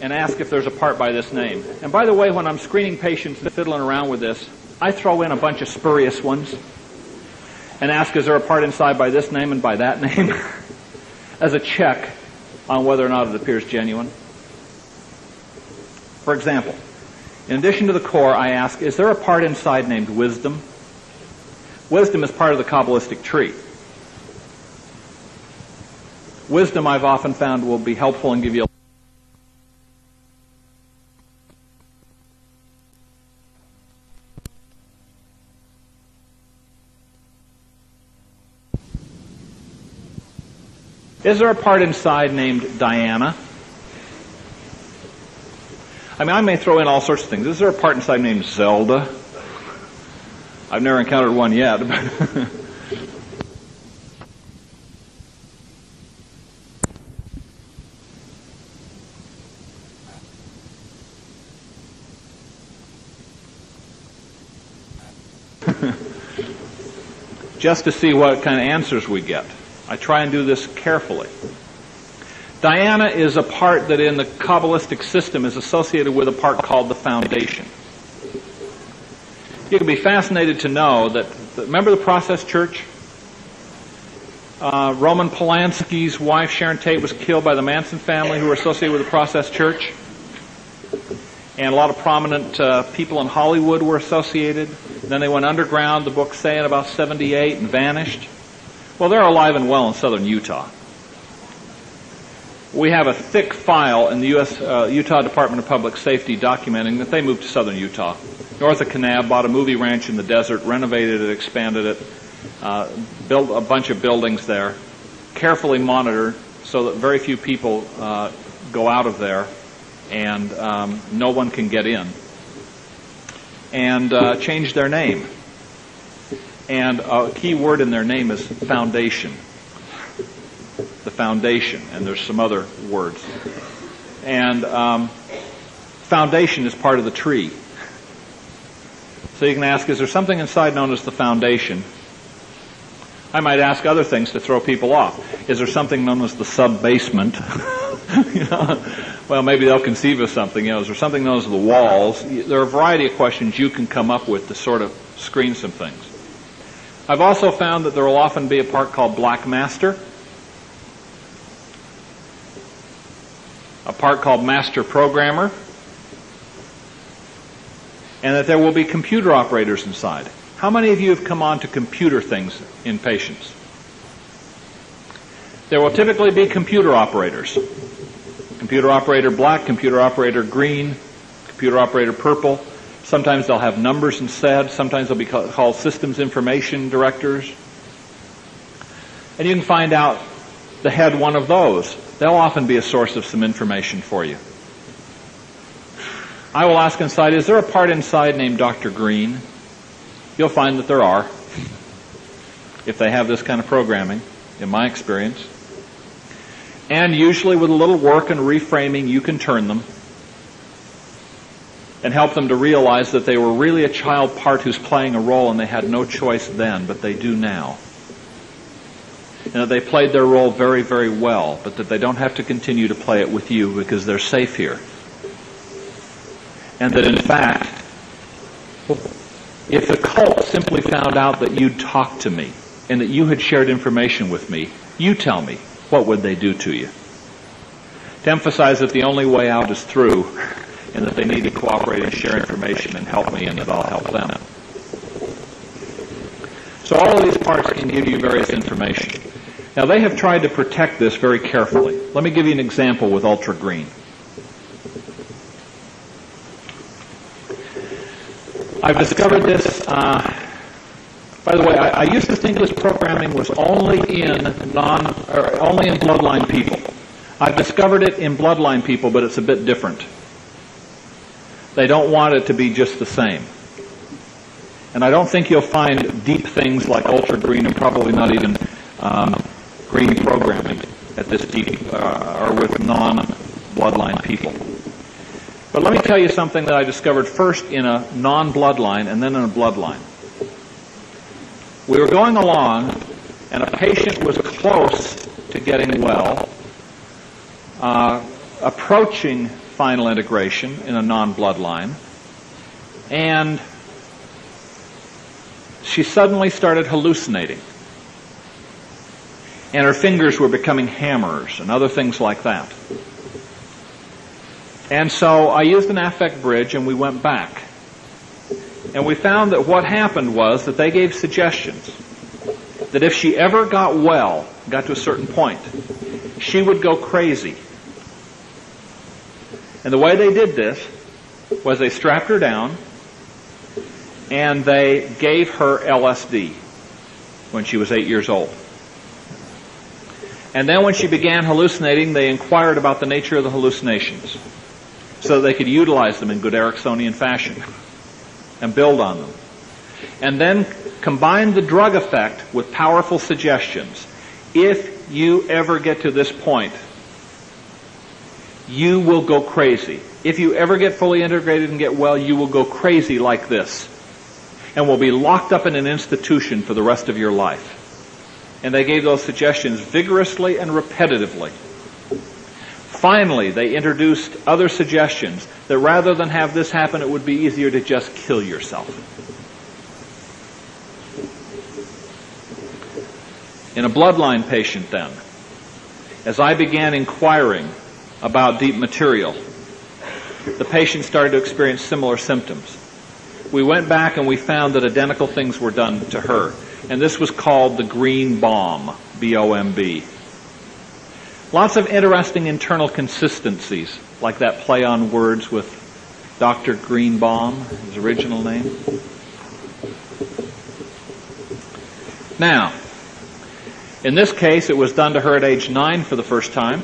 and ask if there's a part by this name. And by the way, when I'm screening patients and fiddling around with this, I throw in a bunch of spurious ones and ask, is there a part inside by this name and by that name? as a check on whether or not it appears genuine. For example, in addition to the core, I ask, is there a part inside named wisdom? Wisdom is part of the Kabbalistic tree. Wisdom, I've often found, will be helpful and give you a Is there a part inside named Diana? I mean, I may throw in all sorts of things. Is there a part inside named Zelda? I've never encountered one yet. Just to see what kind of answers we get. I try and do this carefully. Diana is a part that in the Kabbalistic system is associated with a part called the foundation. You can be fascinated to know that, remember the Process Church? Uh, Roman Polanski's wife, Sharon Tate, was killed by the Manson family who were associated with the Process Church. And a lot of prominent uh, people in Hollywood were associated. Then they went underground, the books say, in about 78 and vanished. Well, they're alive and well in southern Utah. We have a thick file in the US, uh, Utah Department of Public Safety documenting that they moved to southern Utah. North of Kanab, bought a movie ranch in the desert, renovated it, expanded it, uh, built a bunch of buildings there, carefully monitored so that very few people uh, go out of there and um, no one can get in. And uh, changed their name and a key word in their name is foundation. The foundation, and there's some other words. And um, foundation is part of the tree. So you can ask, is there something inside known as the foundation? I might ask other things to throw people off. Is there something known as the sub-basement? you know? Well, maybe they'll conceive of something. You know, is there something known as the walls? There are a variety of questions you can come up with to sort of screen some things. I've also found that there will often be a part called Black Master, a part called Master Programmer, and that there will be computer operators inside. How many of you have come on to computer things in patients? There will typically be computer operators. Computer operator black, computer operator green, computer operator purple, Sometimes they'll have numbers instead. Sometimes they'll be called systems information directors. And you can find out the head one of those. They'll often be a source of some information for you. I will ask inside, is there a part inside named Dr. Green? You'll find that there are, if they have this kind of programming, in my experience. And usually with a little work and reframing, you can turn them and help them to realize that they were really a child part who's playing a role and they had no choice then, but they do now. And that they played their role very, very well, but that they don't have to continue to play it with you because they're safe here. And that in fact, if the cult simply found out that you'd talked to me and that you had shared information with me, you tell me, what would they do to you? To emphasize that the only way out is through and that they need to cooperate and share information and help me and that I'll help them. So all of these parts can give you various information. Now they have tried to protect this very carefully. Let me give you an example with ultra green. I've discovered this uh, By the way, I, I used to think this programming was only in non or only in bloodline people. I've discovered it in bloodline people, but it's a bit different. They don't want it to be just the same. And I don't think you'll find deep things like ultra green and probably not even um, green programming at this deep uh, or with non-bloodline people. But let me tell you something that I discovered first in a non-bloodline and then in a bloodline. We were going along, and a patient was close to getting well, uh, approaching final integration in a non-bloodline, and she suddenly started hallucinating. And her fingers were becoming hammers and other things like that. And so I used an affect bridge and we went back. And we found that what happened was that they gave suggestions that if she ever got well, got to a certain point, she would go crazy. And the way they did this was they strapped her down and they gave her LSD when she was eight years old. And then when she began hallucinating, they inquired about the nature of the hallucinations so they could utilize them in good Ericksonian fashion and build on them. And then combine the drug effect with powerful suggestions. If you ever get to this point, you will go crazy. If you ever get fully integrated and get well, you will go crazy like this and will be locked up in an institution for the rest of your life. And they gave those suggestions vigorously and repetitively. Finally, they introduced other suggestions that rather than have this happen, it would be easier to just kill yourself. In a bloodline patient, then, as I began inquiring about deep material, the patient started to experience similar symptoms we went back and we found that identical things were done to her. And this was called the green bomb, B-O-M-B. Lots of interesting internal consistencies, like that play on words with Dr. Greenbaum, his original name. Now, in this case, it was done to her at age nine for the first time.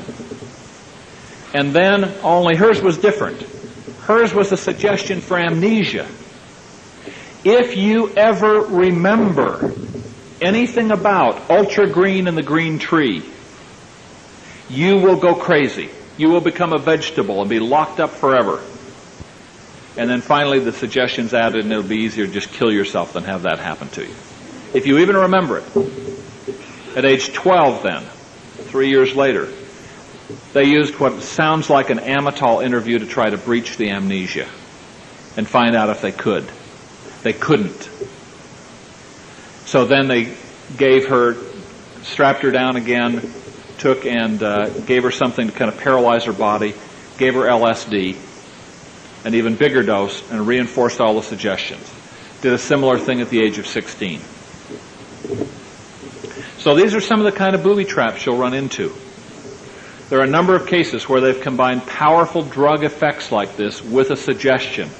And then only hers was different. Hers was a suggestion for amnesia. If you ever remember anything about ultra green and the green tree, you will go crazy. You will become a vegetable and be locked up forever. And then finally the suggestions added and it'll be easier to just kill yourself than have that happen to you. If you even remember it. At age 12 then, three years later, they used what sounds like an Amytal interview to try to breach the amnesia and find out if they could. They couldn't. So then they gave her, strapped her down again, took and uh, gave her something to kind of paralyze her body, gave her LSD, an even bigger dose, and reinforced all the suggestions. Did a similar thing at the age of 16. So these are some of the kind of booby traps you'll run into. There are a number of cases where they've combined powerful drug effects like this with a suggestion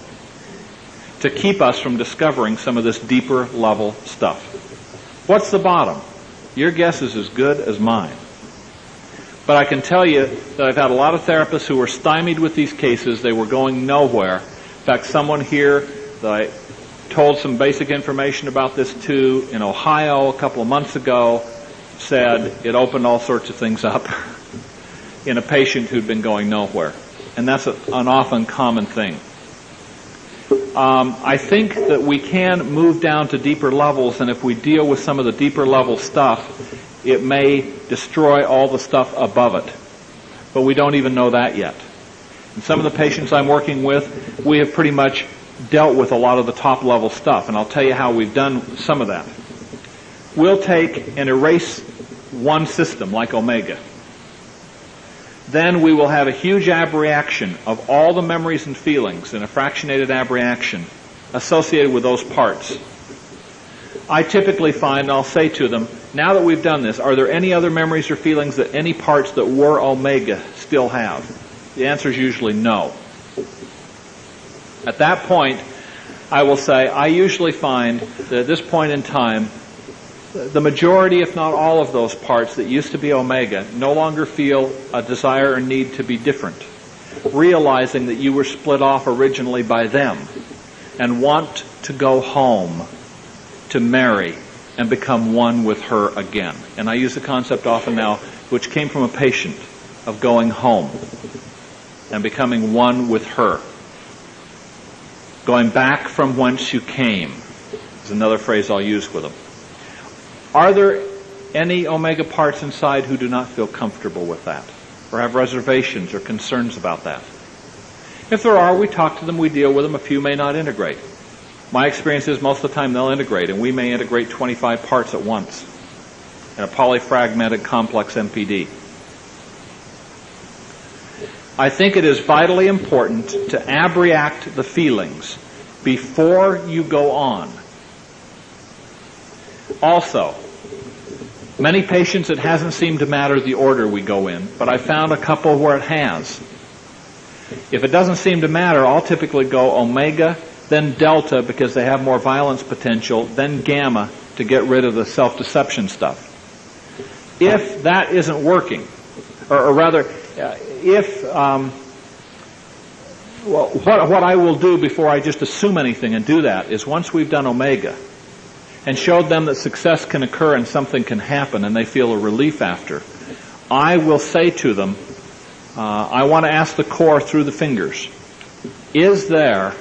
to keep us from discovering some of this deeper level stuff. What's the bottom? Your guess is as good as mine. But I can tell you that I've had a lot of therapists who were stymied with these cases. They were going nowhere. In fact, someone here that I told some basic information about this to in Ohio a couple of months ago said it opened all sorts of things up in a patient who'd been going nowhere. And that's a, an often common thing. Um, I think that we can move down to deeper levels, and if we deal with some of the deeper level stuff, it may destroy all the stuff above it. But we don't even know that yet. And some of the patients I'm working with, we have pretty much dealt with a lot of the top level stuff, and I'll tell you how we've done some of that. We'll take and erase one system like omega then we will have a huge abreaction of all the memories and feelings in a fractionated abreaction associated with those parts. I typically find, I'll say to them, now that we've done this, are there any other memories or feelings that any parts that were omega still have? The answer is usually no. At that point, I will say I usually find that at this point in time, the majority, if not all of those parts that used to be omega no longer feel a desire or need to be different, realizing that you were split off originally by them and want to go home to marry and become one with her again. And I use the concept often now, which came from a patient, of going home and becoming one with her. Going back from whence you came is another phrase I'll use with them. Are there any omega parts inside who do not feel comfortable with that or have reservations or concerns about that? If there are, we talk to them, we deal with them. A few may not integrate. My experience is most of the time they'll integrate, and we may integrate 25 parts at once in a polyfragmented complex MPD. I think it is vitally important to abreact the feelings before you go on. Also, Many patients, it hasn't seemed to matter the order we go in, but I found a couple where it has. If it doesn't seem to matter, I'll typically go omega, then delta because they have more violence potential, then gamma to get rid of the self-deception stuff. If that isn't working, or, or rather, uh, if um, well, what, what I will do before I just assume anything and do that is once we've done omega, and showed them that success can occur and something can happen and they feel a relief after, I will say to them, uh, I want to ask the core through the fingers, is there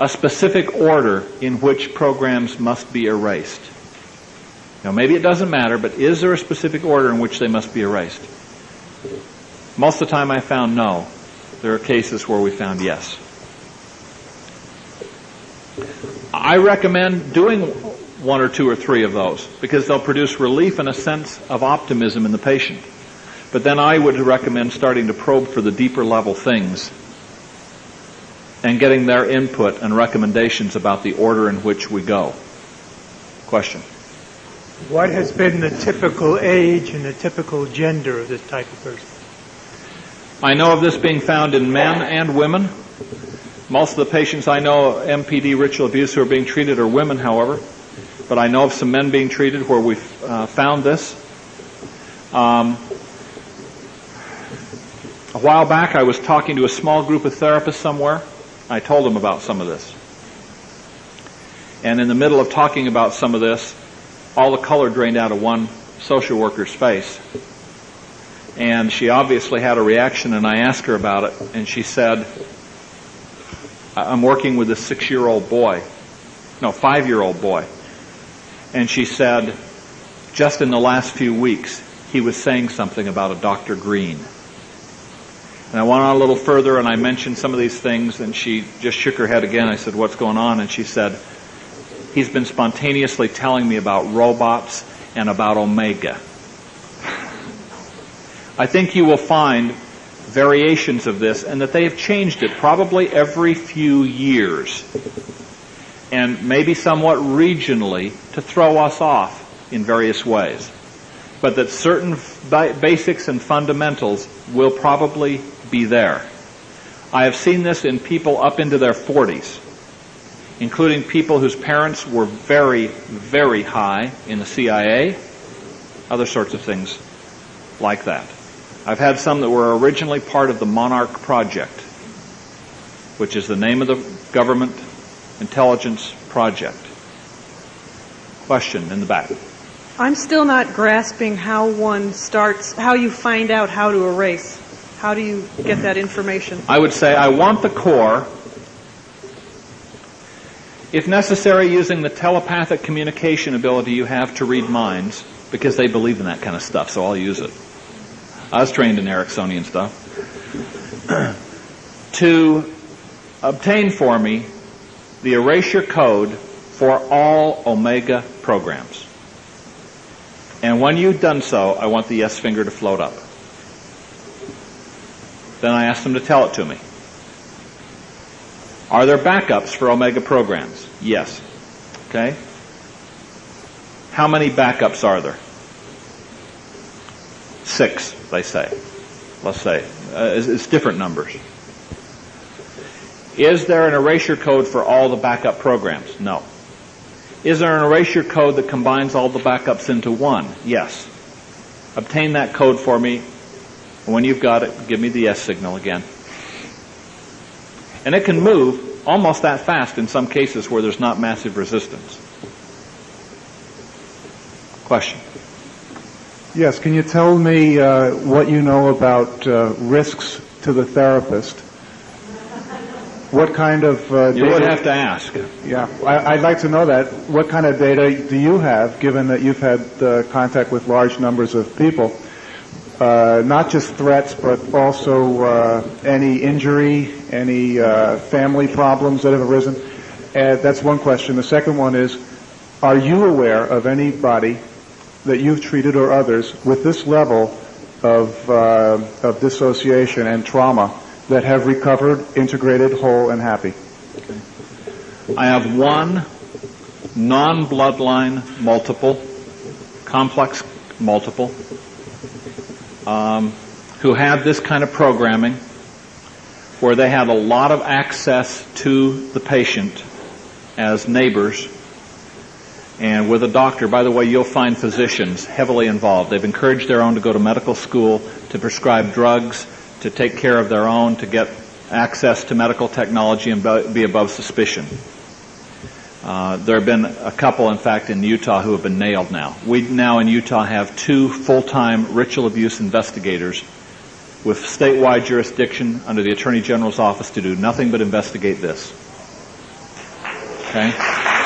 a specific order in which programs must be erased? Now, maybe it doesn't matter, but is there a specific order in which they must be erased? Most of the time I found no. There are cases where we found yes. I recommend doing one or two or three of those because they'll produce relief and a sense of optimism in the patient. But then I would recommend starting to probe for the deeper level things and getting their input and recommendations about the order in which we go. Question. What has been the typical age and the typical gender of this type of person? I know of this being found in men and women. Most of the patients I know of MPD ritual abuse who are being treated are women, however, but I know of some men being treated where we've uh, found this. Um, a while back, I was talking to a small group of therapists somewhere. I told them about some of this. And in the middle of talking about some of this, all the color drained out of one social worker's face. And she obviously had a reaction, and I asked her about it, and she said, I'm working with a six year old boy, no, five year old boy. And she said, just in the last few weeks, he was saying something about a Dr. Green. And I went on a little further and I mentioned some of these things and she just shook her head again. I said, what's going on? And she said, he's been spontaneously telling me about robots and about Omega. I think you will find variations of this and that they have changed it probably every few years and maybe somewhat regionally to throw us off in various ways. But that certain basics and fundamentals will probably be there. I have seen this in people up into their 40s, including people whose parents were very, very high in the CIA, other sorts of things like that. I've had some that were originally part of the Monarch Project, which is the name of the government intelligence project. Question in the back. I'm still not grasping how one starts, how you find out how to erase. How do you get that information? I would say I want the core, if necessary, using the telepathic communication ability you have to read minds, because they believe in that kind of stuff, so I'll use it. I was trained in Ericksonian stuff, to obtain for me the erasure code for all Omega programs. And when you've done so, I want the yes finger to float up. Then I ask them to tell it to me. Are there backups for Omega programs? Yes. Okay? How many backups are there? Six, they say. Let's say. Uh, it's, it's different numbers. Is there an erasure code for all the backup programs? No. Is there an erasure code that combines all the backups into one? Yes. Obtain that code for me. When you've got it, give me the yes signal again. And it can move almost that fast in some cases where there's not massive resistance. Question. Yes, can you tell me uh, what you know about uh, risks to the therapist? What kind of uh, You data? would have to ask. Yeah, I, I'd like to know that. What kind of data do you have, given that you've had uh, contact with large numbers of people? Uh, not just threats, but also uh, any injury, any uh, family problems that have arisen. Uh, that's one question. The second one is, are you aware of anybody that you've treated or others with this level of, uh, of dissociation and trauma that have recovered, integrated, whole, and happy? I have one non-bloodline multiple, complex multiple, um, who had this kind of programming where they had a lot of access to the patient as neighbors and with a doctor. By the way, you'll find physicians heavily involved. They've encouraged their own to go to medical school, to prescribe drugs, to take care of their own, to get access to medical technology and be above suspicion. Uh, there have been a couple, in fact, in Utah who have been nailed now. We now in Utah have two full-time ritual abuse investigators with statewide jurisdiction under the Attorney General's office to do nothing but investigate this. Okay?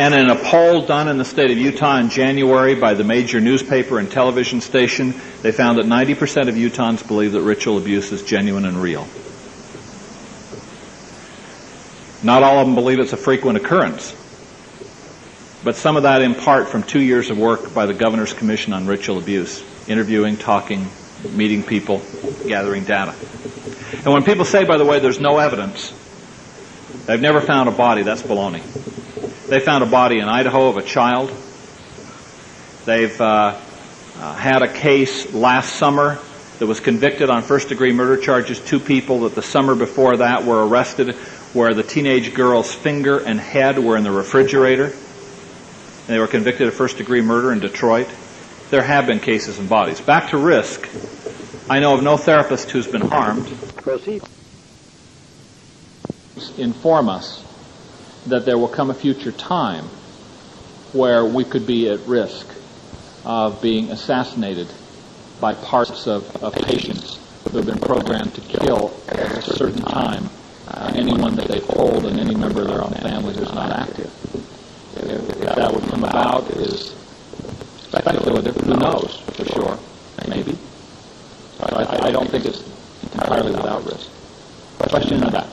And in a poll done in the state of Utah in January by the major newspaper and television station, they found that 90% of Utahns believe that ritual abuse is genuine and real. Not all of them believe it's a frequent occurrence. But some of that in part from two years of work by the Governor's Commission on Ritual Abuse, interviewing, talking, meeting people, gathering data. And when people say, by the way, there's no evidence, they've never found a body, that's baloney. They found a body in Idaho of a child. They've uh, uh, had a case last summer that was convicted on first degree murder charges. Two people that the summer before that were arrested where the teenage girl's finger and head were in the refrigerator. They were convicted of first degree murder in Detroit. There have been cases and bodies. Back to risk. I know of no therapist who's been harmed. Proceed. Inform us that there will come a future time where we could be at risk of being assassinated by parts of, of patients who have been programmed to kill at a certain time uh, anyone that they hold and any member of their own family who's not active. If, if that would come about is speculative. Who knows for sure? Maybe. But I, I don't think it's entirely without risk. Question in the back.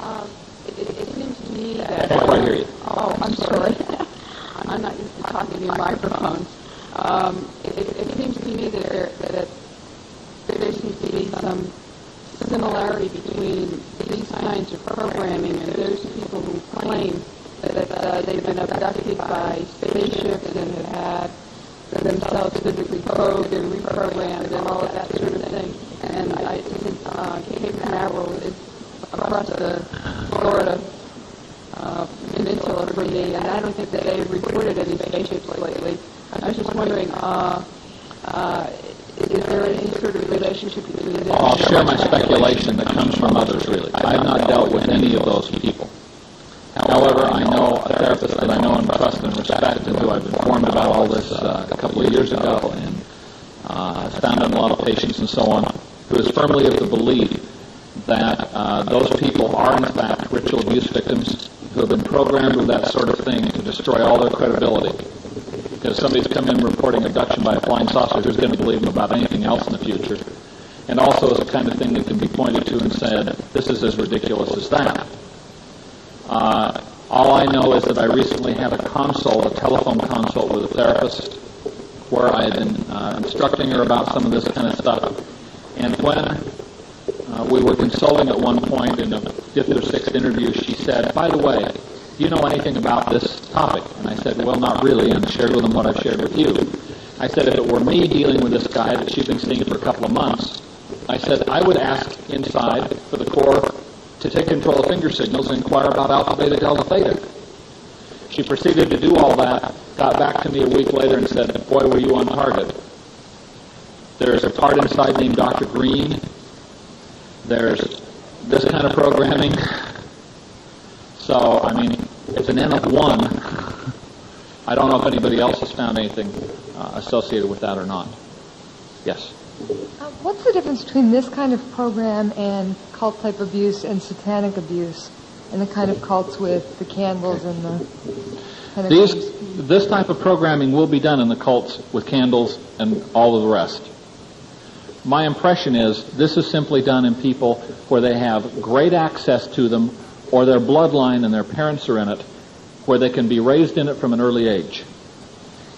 Um, it, it, it seems to that. I quite hear you. Oh, I'm sorry. I'm not used to talking to microphones. Um, it, it, seems to me that there, that there seems to be some similarity between these kinds of programming and those people who claim that uh, they've been abducted by spaceships and have had themselves physically probed and reprogrammed and all of that sort of thing. And I think uh, Cape Canaveral is across the Florida peninsula for me, and I don't think that they've reported any spaceships lately. I was just wondering, uh, uh, is there any sort of relationship between them? I'll share my speculation that comes from others, really. I have not dealt with any of those people. However, I know a therapist that I know and trust and respect and who I've informed about all this uh, a couple of years ago and uh, found on a lot of patients and so on, who is firmly of the belief that uh, those people are in fact ritual abuse victims who have been programmed with that sort of thing to destroy all their credibility. Because somebody's come in reporting abduction by a flying saucer, who's going to believe them about anything else in the future? And also is the kind of thing that can be pointed to and said, this is as ridiculous as that. Uh, all I know is that I recently had a consult, a telephone consult with a therapist, where I had been uh, instructing her about some of this kind of stuff. And when uh, we were consulting at one point in a fifth or sixth interview, she said, by the way, do you know anything about this topic? And I said, well, not really, and shared with them what I've shared with you. I said, if it were me dealing with this guy that she'd been seeing for a couple of months, I said I would ask inside for the core to take control of finger signals and inquire about alpha, beta, delta, theta. She proceeded to do all that, got back to me a week later and said, boy, were you on target. There's a part inside named Dr. Green. There's this kind of programming. So, I mean, it's an N of one. I don't know if anybody else has found anything uh, associated with that or not. Yes? Uh, what's the difference between this kind of program and cult type abuse and satanic abuse and the kind of cults with the candles and the kind of These, things? this type of programming will be done in the cults with candles and all of the rest. My impression is this is simply done in people where they have great access to them or their bloodline and their parents are in it, where they can be raised in it from an early age.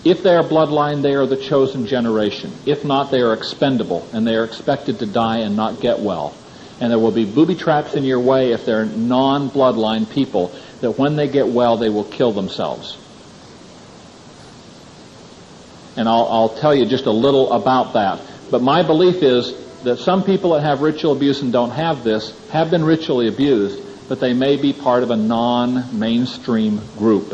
If they are bloodline, they are the chosen generation. If not, they are expendable and they are expected to die and not get well. And there will be booby traps in your way if they're non-bloodline people that when they get well, they will kill themselves. And I'll, I'll tell you just a little about that. But my belief is that some people that have ritual abuse and don't have this have been ritually abused, but they may be part of a non-mainstream group.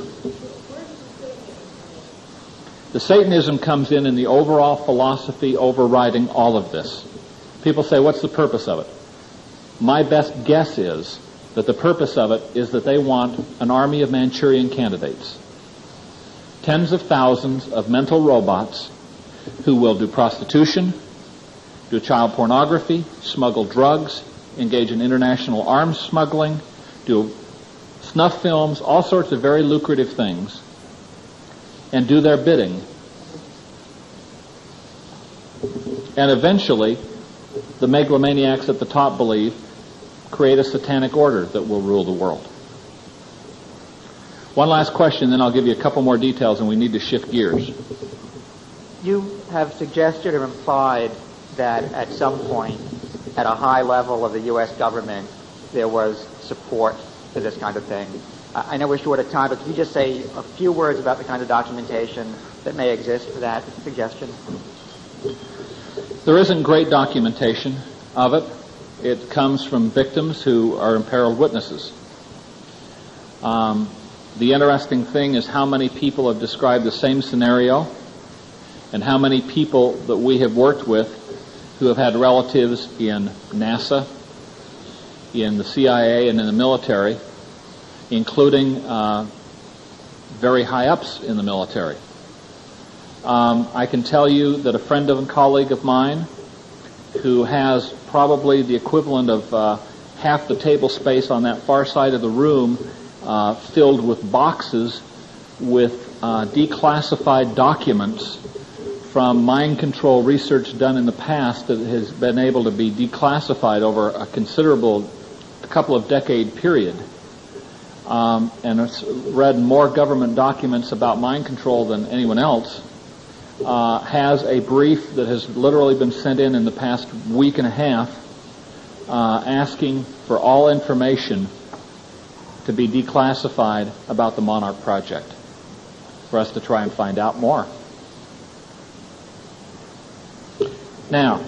The Satanism comes in in the overall philosophy overriding all of this. People say, what's the purpose of it? My best guess is that the purpose of it is that they want an army of Manchurian candidates. Tens of thousands of mental robots who will do prostitution, do child pornography, smuggle drugs, engage in international arms smuggling, do snuff films, all sorts of very lucrative things, and do their bidding. And eventually, the megalomaniacs at the top believe, create a satanic order that will rule the world. One last question, then I'll give you a couple more details, and we need to shift gears. You have suggested or implied that at some point, at a high level of the U.S. government, there was support for this kind of thing. I know we're short of time, but could you just say a few words about the kind of documentation that may exist for that suggestion? There isn't great documentation of it. It comes from victims who are imperiled witnesses. Um, the interesting thing is how many people have described the same scenario and how many people that we have worked with who have had relatives in NASA, in the CIA, and in the military, including uh, very high ups in the military. Um, I can tell you that a friend of a colleague of mine who has probably the equivalent of uh, half the table space on that far side of the room uh, filled with boxes with uh, declassified documents from mind control research done in the past that has been able to be declassified over a considerable couple of decade period um, and has read more government documents about mind control than anyone else uh, has a brief that has literally been sent in in the past week and a half uh, asking for all information to be declassified about the Monarch Project for us to try and find out more. Now,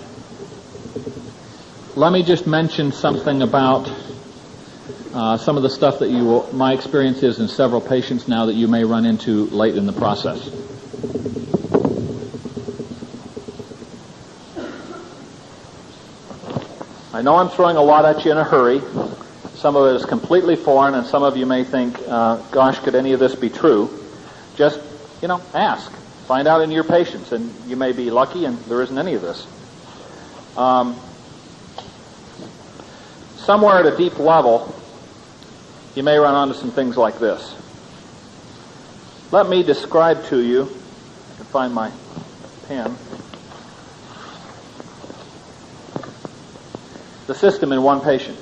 let me just mention something about uh, some of the stuff that you will, my experience is in several patients now that you may run into late in the process. I know I'm throwing a lot at you in a hurry. Some of it is completely foreign, and some of you may think, uh, gosh, could any of this be true? Just, you know, ask. Find out in your patients, and you may be lucky and there isn't any of this. Um, somewhere at a deep level, you may run onto some things like this. Let me describe to you, I can find my pen, the system in one patient.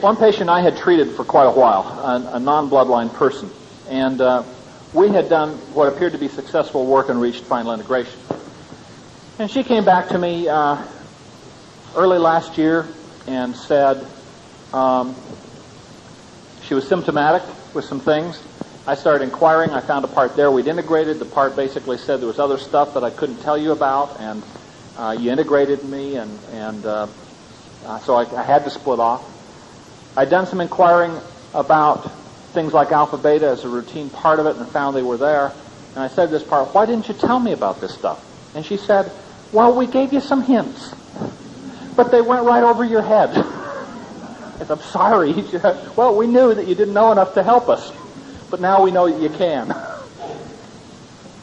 One patient I had treated for quite a while, a, a non-bloodline person, and uh, we had done what appeared to be successful work and reached final integration. And she came back to me uh, early last year and said um, she was symptomatic with some things. I started inquiring. I found a part there we'd integrated. The part basically said there was other stuff that I couldn't tell you about, and Uh, you integrated me, and and uh, uh, so I, I had to split off. I'd done some inquiring about things like alpha beta as a routine part of it, and found they were there. And I said this part, "Why didn't you tell me about this stuff?" And she said, "Well, we gave you some hints, but they went right over your head." I said, "I'm sorry." well, we knew that you didn't know enough to help us, but now we know that you can.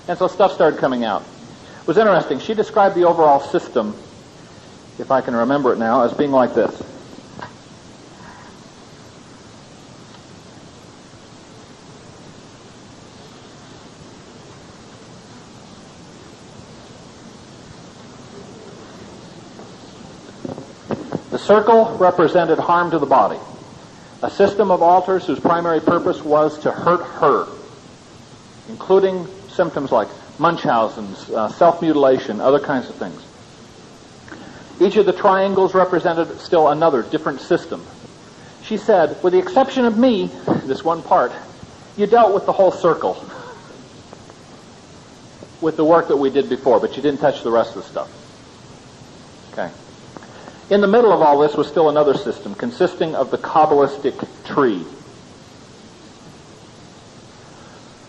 And so stuff started coming out. It was interesting. She described the overall system, if I can remember it now, as being like this. Circle represented harm to the body. A system of alters whose primary purpose was to hurt her, including symptoms like Munchausen's, uh, self-mutilation, other kinds of things. Each of the triangles represented still another different system. She said, with the exception of me, this one part, you dealt with the whole circle with the work that we did before, but you didn't touch the rest of the stuff. In the middle of all this was still another system consisting of the Kabbalistic tree.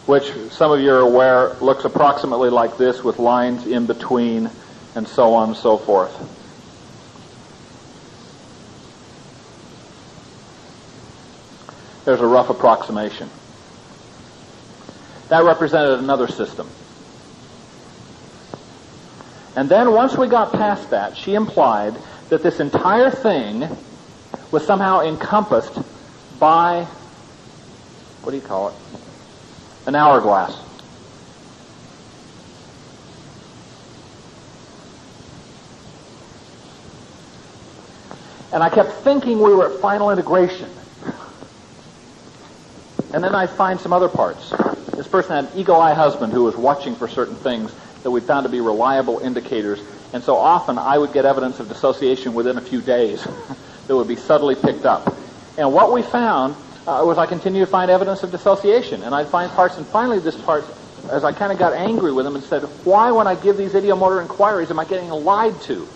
which some of you are aware looks approximately like this with lines in between and so on and so forth. There's a rough approximation. That represented another system. And then once we got past that, she implied that this entire thing was somehow encompassed by, what do you call it? An hourglass. And I kept thinking we were at final integration. And then I find some other parts. This person had an eagle eye husband who was watching for certain things that we found to be reliable indicators. And so often I would get evidence of dissociation within a few days that would be subtly picked up. And what we found uh, was I continued to find evidence of dissociation. And I'd find parts, and finally this part, as I kind of got angry with him and said, why when I give these ideomotor inquiries am I getting lied to?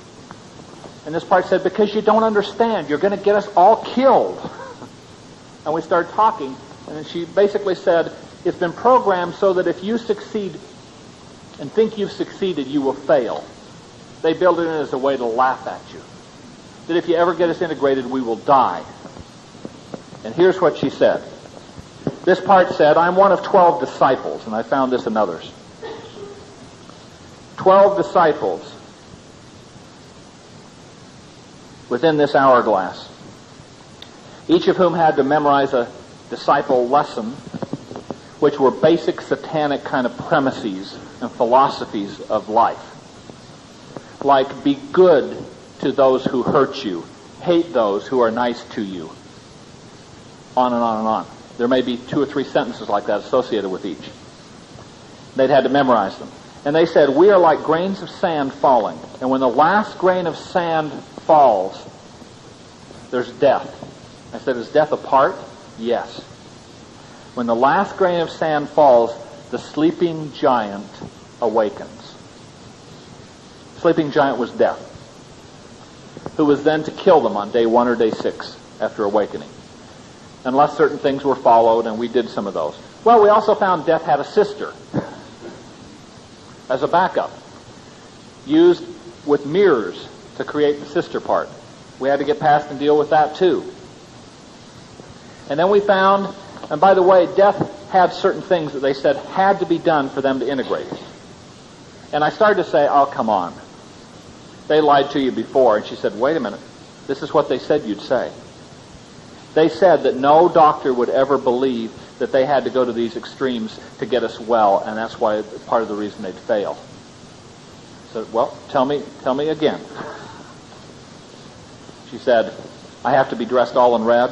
And this part said, because you don't understand. You're going to get us all killed. and we started talking, and she basically said, it's been programmed so that if you succeed and think you've succeeded, you will fail. They build it in as a way to laugh at you. That if you ever get us integrated, we will die. And here's what she said. This part said, I'm one of 12 disciples, and I found this in others. 12 disciples within this hourglass, each of whom had to memorize a disciple lesson, which were basic satanic kind of premises and philosophies of life. Like, be good to those who hurt you, hate those who are nice to you, on and on and on. There may be two or three sentences like that associated with each. They'd had to memorize them. And they said, We are like grains of sand falling. And when the last grain of sand falls, there's death. I said, Is death a part? Yes. When the last grain of sand falls, the sleeping giant awakens. Sleeping giant was death, who was then to kill them on day one or day six after awakening unless certain things were followed, and we did some of those. Well, we also found Death had a sister as a backup, used with mirrors to create the sister part. We had to get past and deal with that too. And then we found, and by the way, Death had certain things that they said had to be done for them to integrate. And I started to say, oh, come on. They lied to you before. And she said, wait a minute. This is what they said you'd say. They said that no doctor would ever believe that they had to go to these extremes to get us well, and that's why part of the reason they'd fail. So, well, tell me, tell me again. She said, I have to be dressed all in red.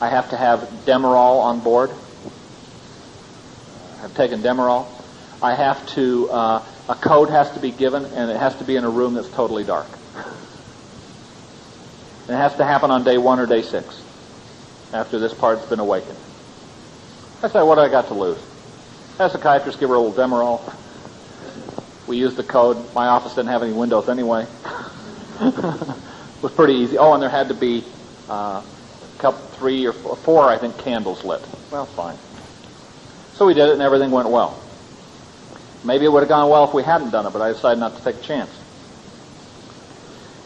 I have to have Demerol on board. I've taken Demerol. I have to, uh, a code has to be given, and it has to be in a room that's totally dark. It has to happen on day one or day six, after this part's been awakened. I say, what do I got to lose? As a psychiatrist give her a little Demerol. We used the code. My office didn't have any windows anyway. it was pretty easy. Oh, and there had to be uh, a couple, three or four, I think, candles lit. Well, fine. So we did it, and everything went well. Maybe it would have gone well if we hadn't done it, but I decided not to take a chance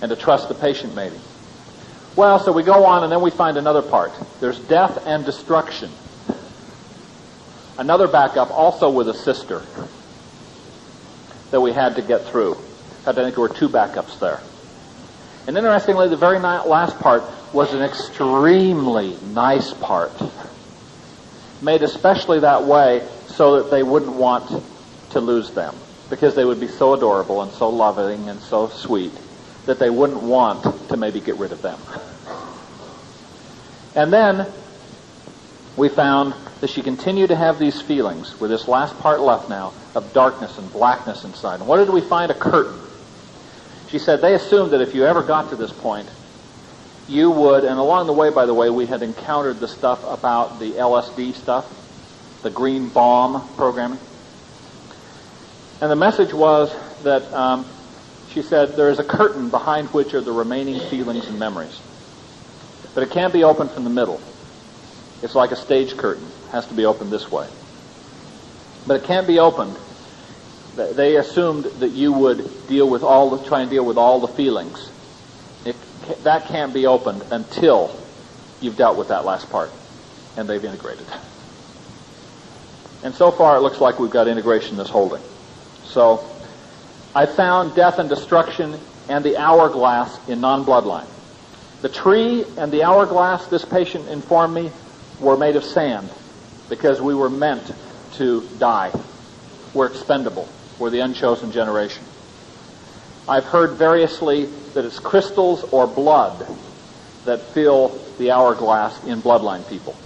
and to trust the patient, maybe. Well, so we go on, and then we find another part. There's death and destruction. Another backup, also with a sister, that we had to get through. In fact, I think there were two backups there. And interestingly, the very last part was an extremely nice part, made especially that way so that they wouldn't want to lose them, because they would be so adorable and so loving and so sweet that they wouldn't want to maybe get rid of them. And then we found that she continued to have these feelings, with this last part left now, of darkness and blackness inside. And what did we find? A curtain. She said they assumed that if you ever got to this point, you would, and along the way, by the way, we had encountered the stuff about the LSD stuff, the Greenbaum programming. And the message was that um, she said there is a curtain behind which are the remaining feelings and memories. But it can't be opened from the middle. It's like a stage curtain. It has to be opened this way. But it can't be opened. They assumed that you would deal with all the, try and deal with all the feelings. It, that can't be opened until you've dealt with that last part. And they've integrated. And so far it looks like we've got integration that's holding. So I found death and destruction and the hourglass in non-bloodline. The tree and the hourglass, this patient informed me, were made of sand because we were meant to die. We're expendable. We're the unchosen generation. I've heard variously that it's crystals or blood that fill the hourglass in bloodline people.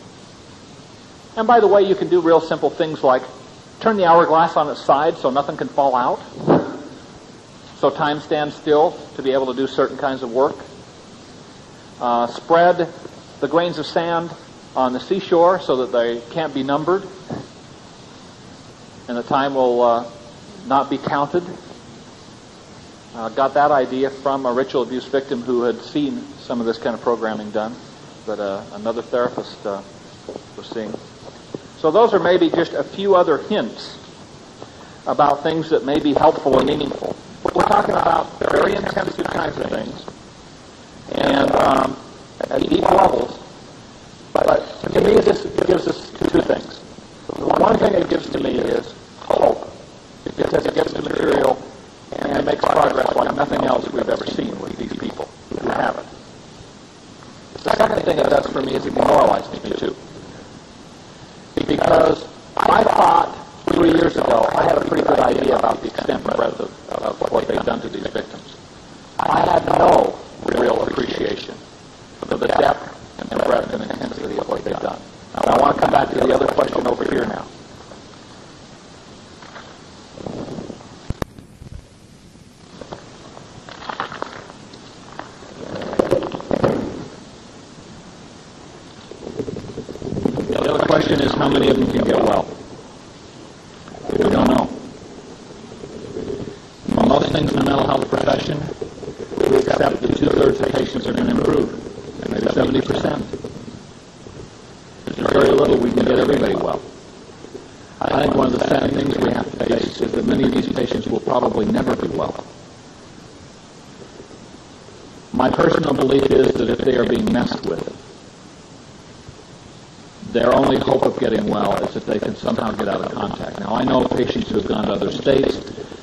And by the way, you can do real simple things like turn the hourglass on its side so nothing can fall out, so time stands still to be able to do certain kinds of work. Uh, spread the grains of sand on the seashore so that they can't be numbered and the time will uh, not be counted. Uh, got that idea from a ritual abuse victim who had seen some of this kind of programming done, but uh, another therapist uh, was seeing. So those are maybe just a few other hints about things that may be helpful and meaningful. We're talking about very intensive kinds of things, and um, at deep levels. But to me, this gives us two things. The one thing it gives to me is hope, because it gets the material and it makes progress like nothing else we've ever seen with these people who have it. The second thing it does for me is it demoralizes me too. Because I thought three years ago I had a pretty good idea about the extent and breadth of, of what they've done to these victims. I had no real appreciation for the depth and breadth and intensity of what they've done. Now, I want to come back to the other question over here now. The other question is how many of them can get well? We don't know. Most things in the mental health profession, we accept that two-thirds of patients are going to improve, maybe 70%. There's very little we can get everybody well. I think one of the sad things we have to face is that many of these patients will probably never be well. My personal belief is that if they are being messed with, their only hope of getting well is if they can somehow get out of contact. Now, I know patients who have gone to other states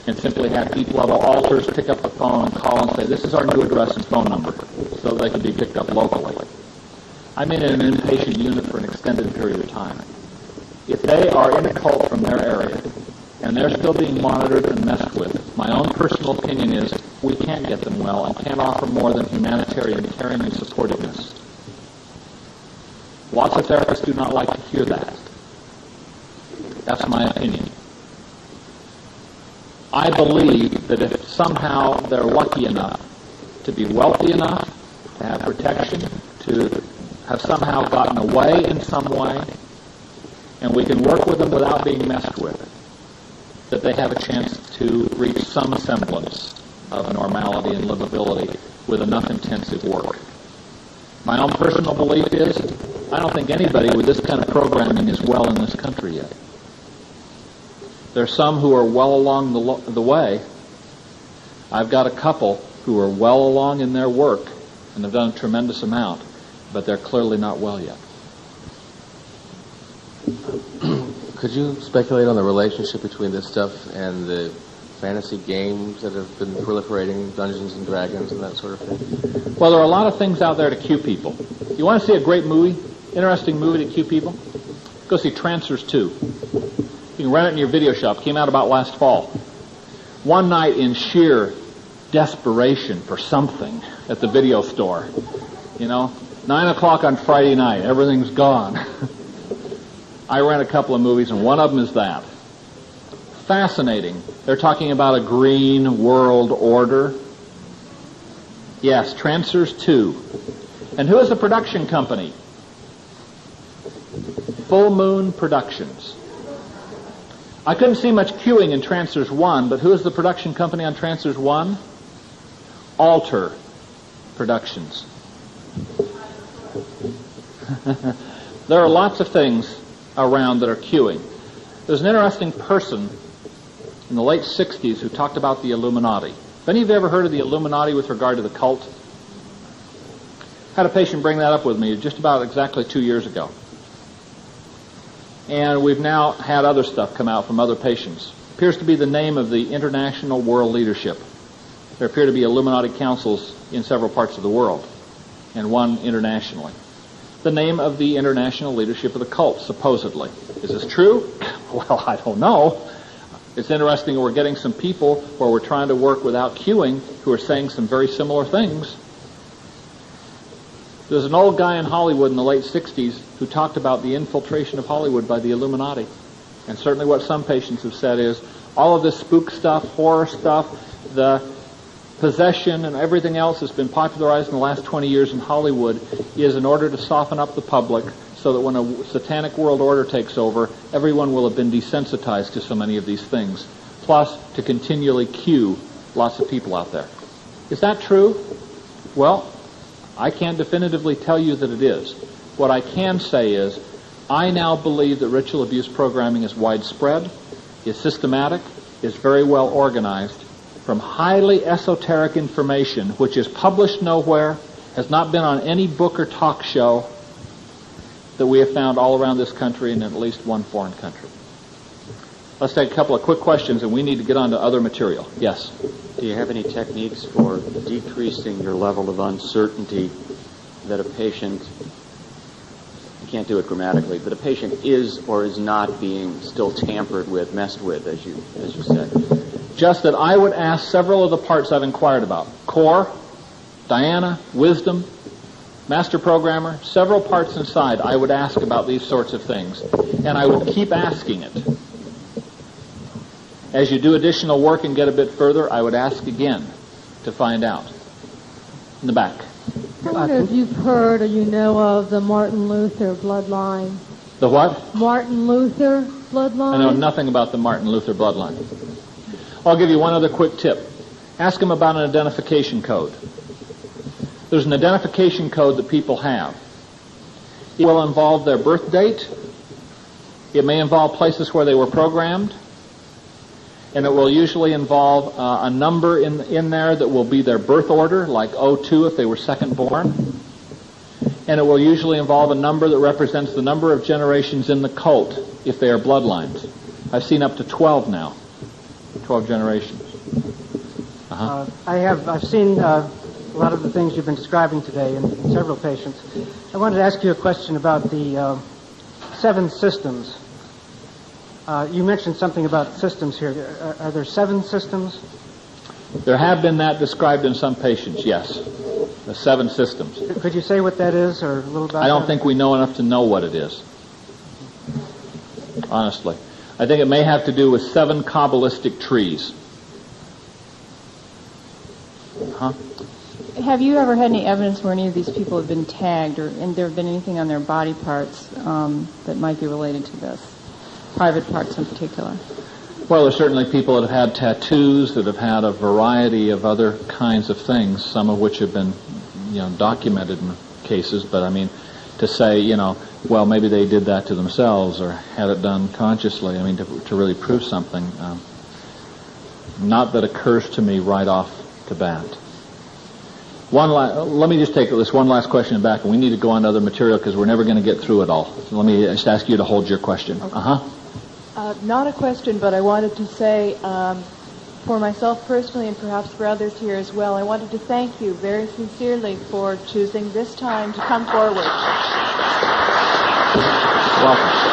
and simply had deep level alters pick up the phone and call and say, this is our new address and phone number, so they can be picked up locally. I'm in an inpatient unit for an extended period of time. If they are in a cult from their area and they're still being monitored and messed with, my own personal opinion is we can't get them well and can't offer more than humanitarian caring and supportiveness. Lots of therapists do not like to hear that. That's my opinion. I believe that if somehow they're lucky enough to be wealthy enough, to have protection, to have somehow gotten away in some way, and we can work with them without being messed with, that they have a chance to reach some semblance of normality and livability with enough intensive work. My own personal belief is I don't think anybody with this kind of programming is well in this country yet. There are some who are well along the, lo- the way. I've got a couple who are well along in their work and have done a tremendous amount, but they're clearly not well yet. Could you speculate on the relationship between this stuff and the fantasy games that have been proliferating, Dungeons and Dragons and that sort of thing? Well, there are a lot of things out there to cue people. You want to see a great movie, interesting movie to cue people? Go see Trancers 2. You can rent it in your video shop. Came out about last fall. One night in sheer desperation for something at the video store. You know, nine o'clock on Friday night, everything's gone. I rent a couple of movies, and one of them is that. Fascinating. They're talking about a green world order. Yes, Trancers 2. And who is the production company? Full Moon Productions. I couldn't see much cueing in Trancers 1, but who is the production company on Trancers 1? Alter Productions. there are lots of things around that are cueing. There's an interesting person in the late 60s who talked about the Illuminati. Have any of you ever heard of the Illuminati with regard to the cult? Had a patient bring that up with me just about exactly two years ago. And we've now had other stuff come out from other patients. Appears to be the name of the international world leadership. There appear to be Illuminati councils in several parts of the world, and one internationally. The name of the international leadership of the cult, supposedly. Is this true? Well, I don't know. It's interesting we're getting some people where we're trying to work without cueing who are saying some very similar things. There's an old guy in Hollywood in the late 60s who talked about the infiltration of Hollywood by the Illuminati. And certainly what some patients have said is all of this spook stuff, horror stuff, the possession and everything else that's been popularized in the last 20 years in Hollywood is in order to soften up the public so that when a satanic world order takes over, everyone will have been desensitized to so many of these things, plus to continually cue lots of people out there. Is that true? Well, I can't definitively tell you that it is. What I can say is, I now believe that ritual abuse programming is widespread, is systematic, is very well organized, from highly esoteric information, which is published nowhere, has not been on any book or talk show, that we have found all around this country and in at least one foreign country. Let's take a couple of quick questions and we need to get on to other material. Yes? Do you have any techniques for decreasing your level of uncertainty that a patient, you can't do it grammatically, but a patient is or is not being still tampered with, messed with, as you, as you said? Just that I would ask several of the parts I've inquired about. Core, Diana, Wisdom, master programmer, several parts inside, I would ask about these sorts of things. And I would keep asking it. As you do additional work and get a bit further, I would ask again to find out. In the back. I wonder if you've heard or you know of the Martin Luther bloodline. The what? Martin Luther bloodline? I know nothing about the Martin Luther bloodline. I'll give you one other quick tip. Ask them about an identification code. There's an identification code that people have. It will involve their birth date. It may involve places where they were programmed. And it will usually involve uh, a number in, in there that will be their birth order, like 02 if they were second born. And it will usually involve a number that represents the number of generations in the cult if they are bloodlines. I've seen up to 12 now. 12 generations. Uh-huh. Uh, I have, I've seen uh, a lot of the things you've been describing today in, in several patients. I wanted to ask you a question about the uh, seven systems. Uh, you mentioned something about systems here. Are, are, there seven systems? There have been that described in some patients, yes. The seven systems. Could you say what that is or a little about I don't that? think we know enough to know what it is. Honestly. I think it may have to do with seven Kabbalistic trees. Huh? Have you ever had any evidence where any of these people have been tagged, or and there have been anything on their body parts um, that might be related to this? Private parts in particular. Well, there's certainly people that have had tattoos, that have had a variety of other kinds of things, some of which have been, you know, documented in cases. But I mean, to say, you know, well, maybe they did that to themselves or had it done consciously. I mean, to, to really prove something, um, not that occurs to me right off the bat. One la- let me just take this one last question back, and we need to go on to other material because we're never going to get through it all. So let me just ask you to hold your question. Okay. Uh huh. Uh, not a question, but I wanted to say, um, for myself personally and perhaps for others here as well, I wanted to thank you very sincerely for choosing this time to come forward. Welcome.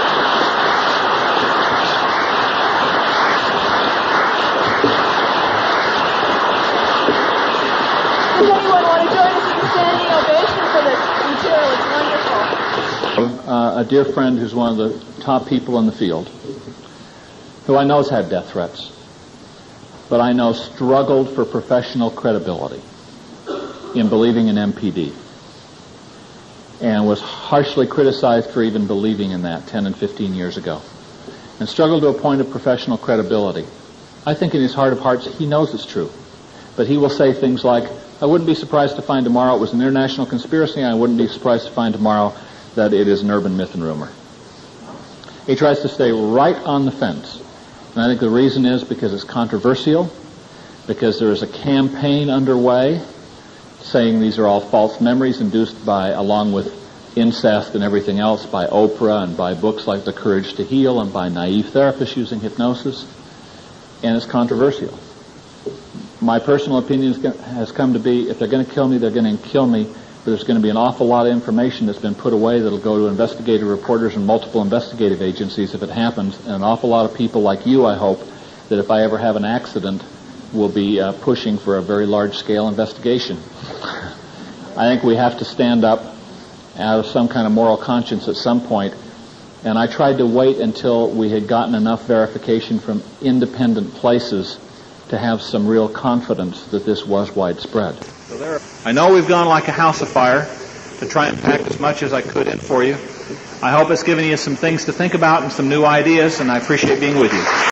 Does anyone want to join us in a standing ovation for this material? It's wonderful. Uh, a dear friend who's one of the top people in the field, who I know has had death threats, but I know struggled for professional credibility in believing in MPD and was harshly criticized for even believing in that 10 and 15 years ago and struggled to a point of professional credibility. I think in his heart of hearts he knows it's true, but he will say things like, I wouldn't be surprised to find tomorrow it was an international conspiracy, and I wouldn't be surprised to find tomorrow that it is an urban myth and rumor. He tries to stay right on the fence. And I think the reason is because it's controversial, because there is a campaign underway saying these are all false memories induced by, along with incest and everything else, by Oprah and by books like The Courage to Heal and by naive therapists using hypnosis. And it's controversial. My personal opinion has come to be if they're going to kill me, they're going to kill me. But there's going to be an awful lot of information that's been put away that'll go to investigative reporters and multiple investigative agencies if it happens, and an awful lot of people like you, I hope, that if I ever have an accident, will be uh, pushing for a very large-scale investigation. I think we have to stand up out of some kind of moral conscience at some point, and I tried to wait until we had gotten enough verification from independent places to have some real confidence that this was widespread. So there, I know we've gone like a house of fire to try and pack as much as I could in for you. I hope it's given you some things to think about and some new ideas, and I appreciate being with you.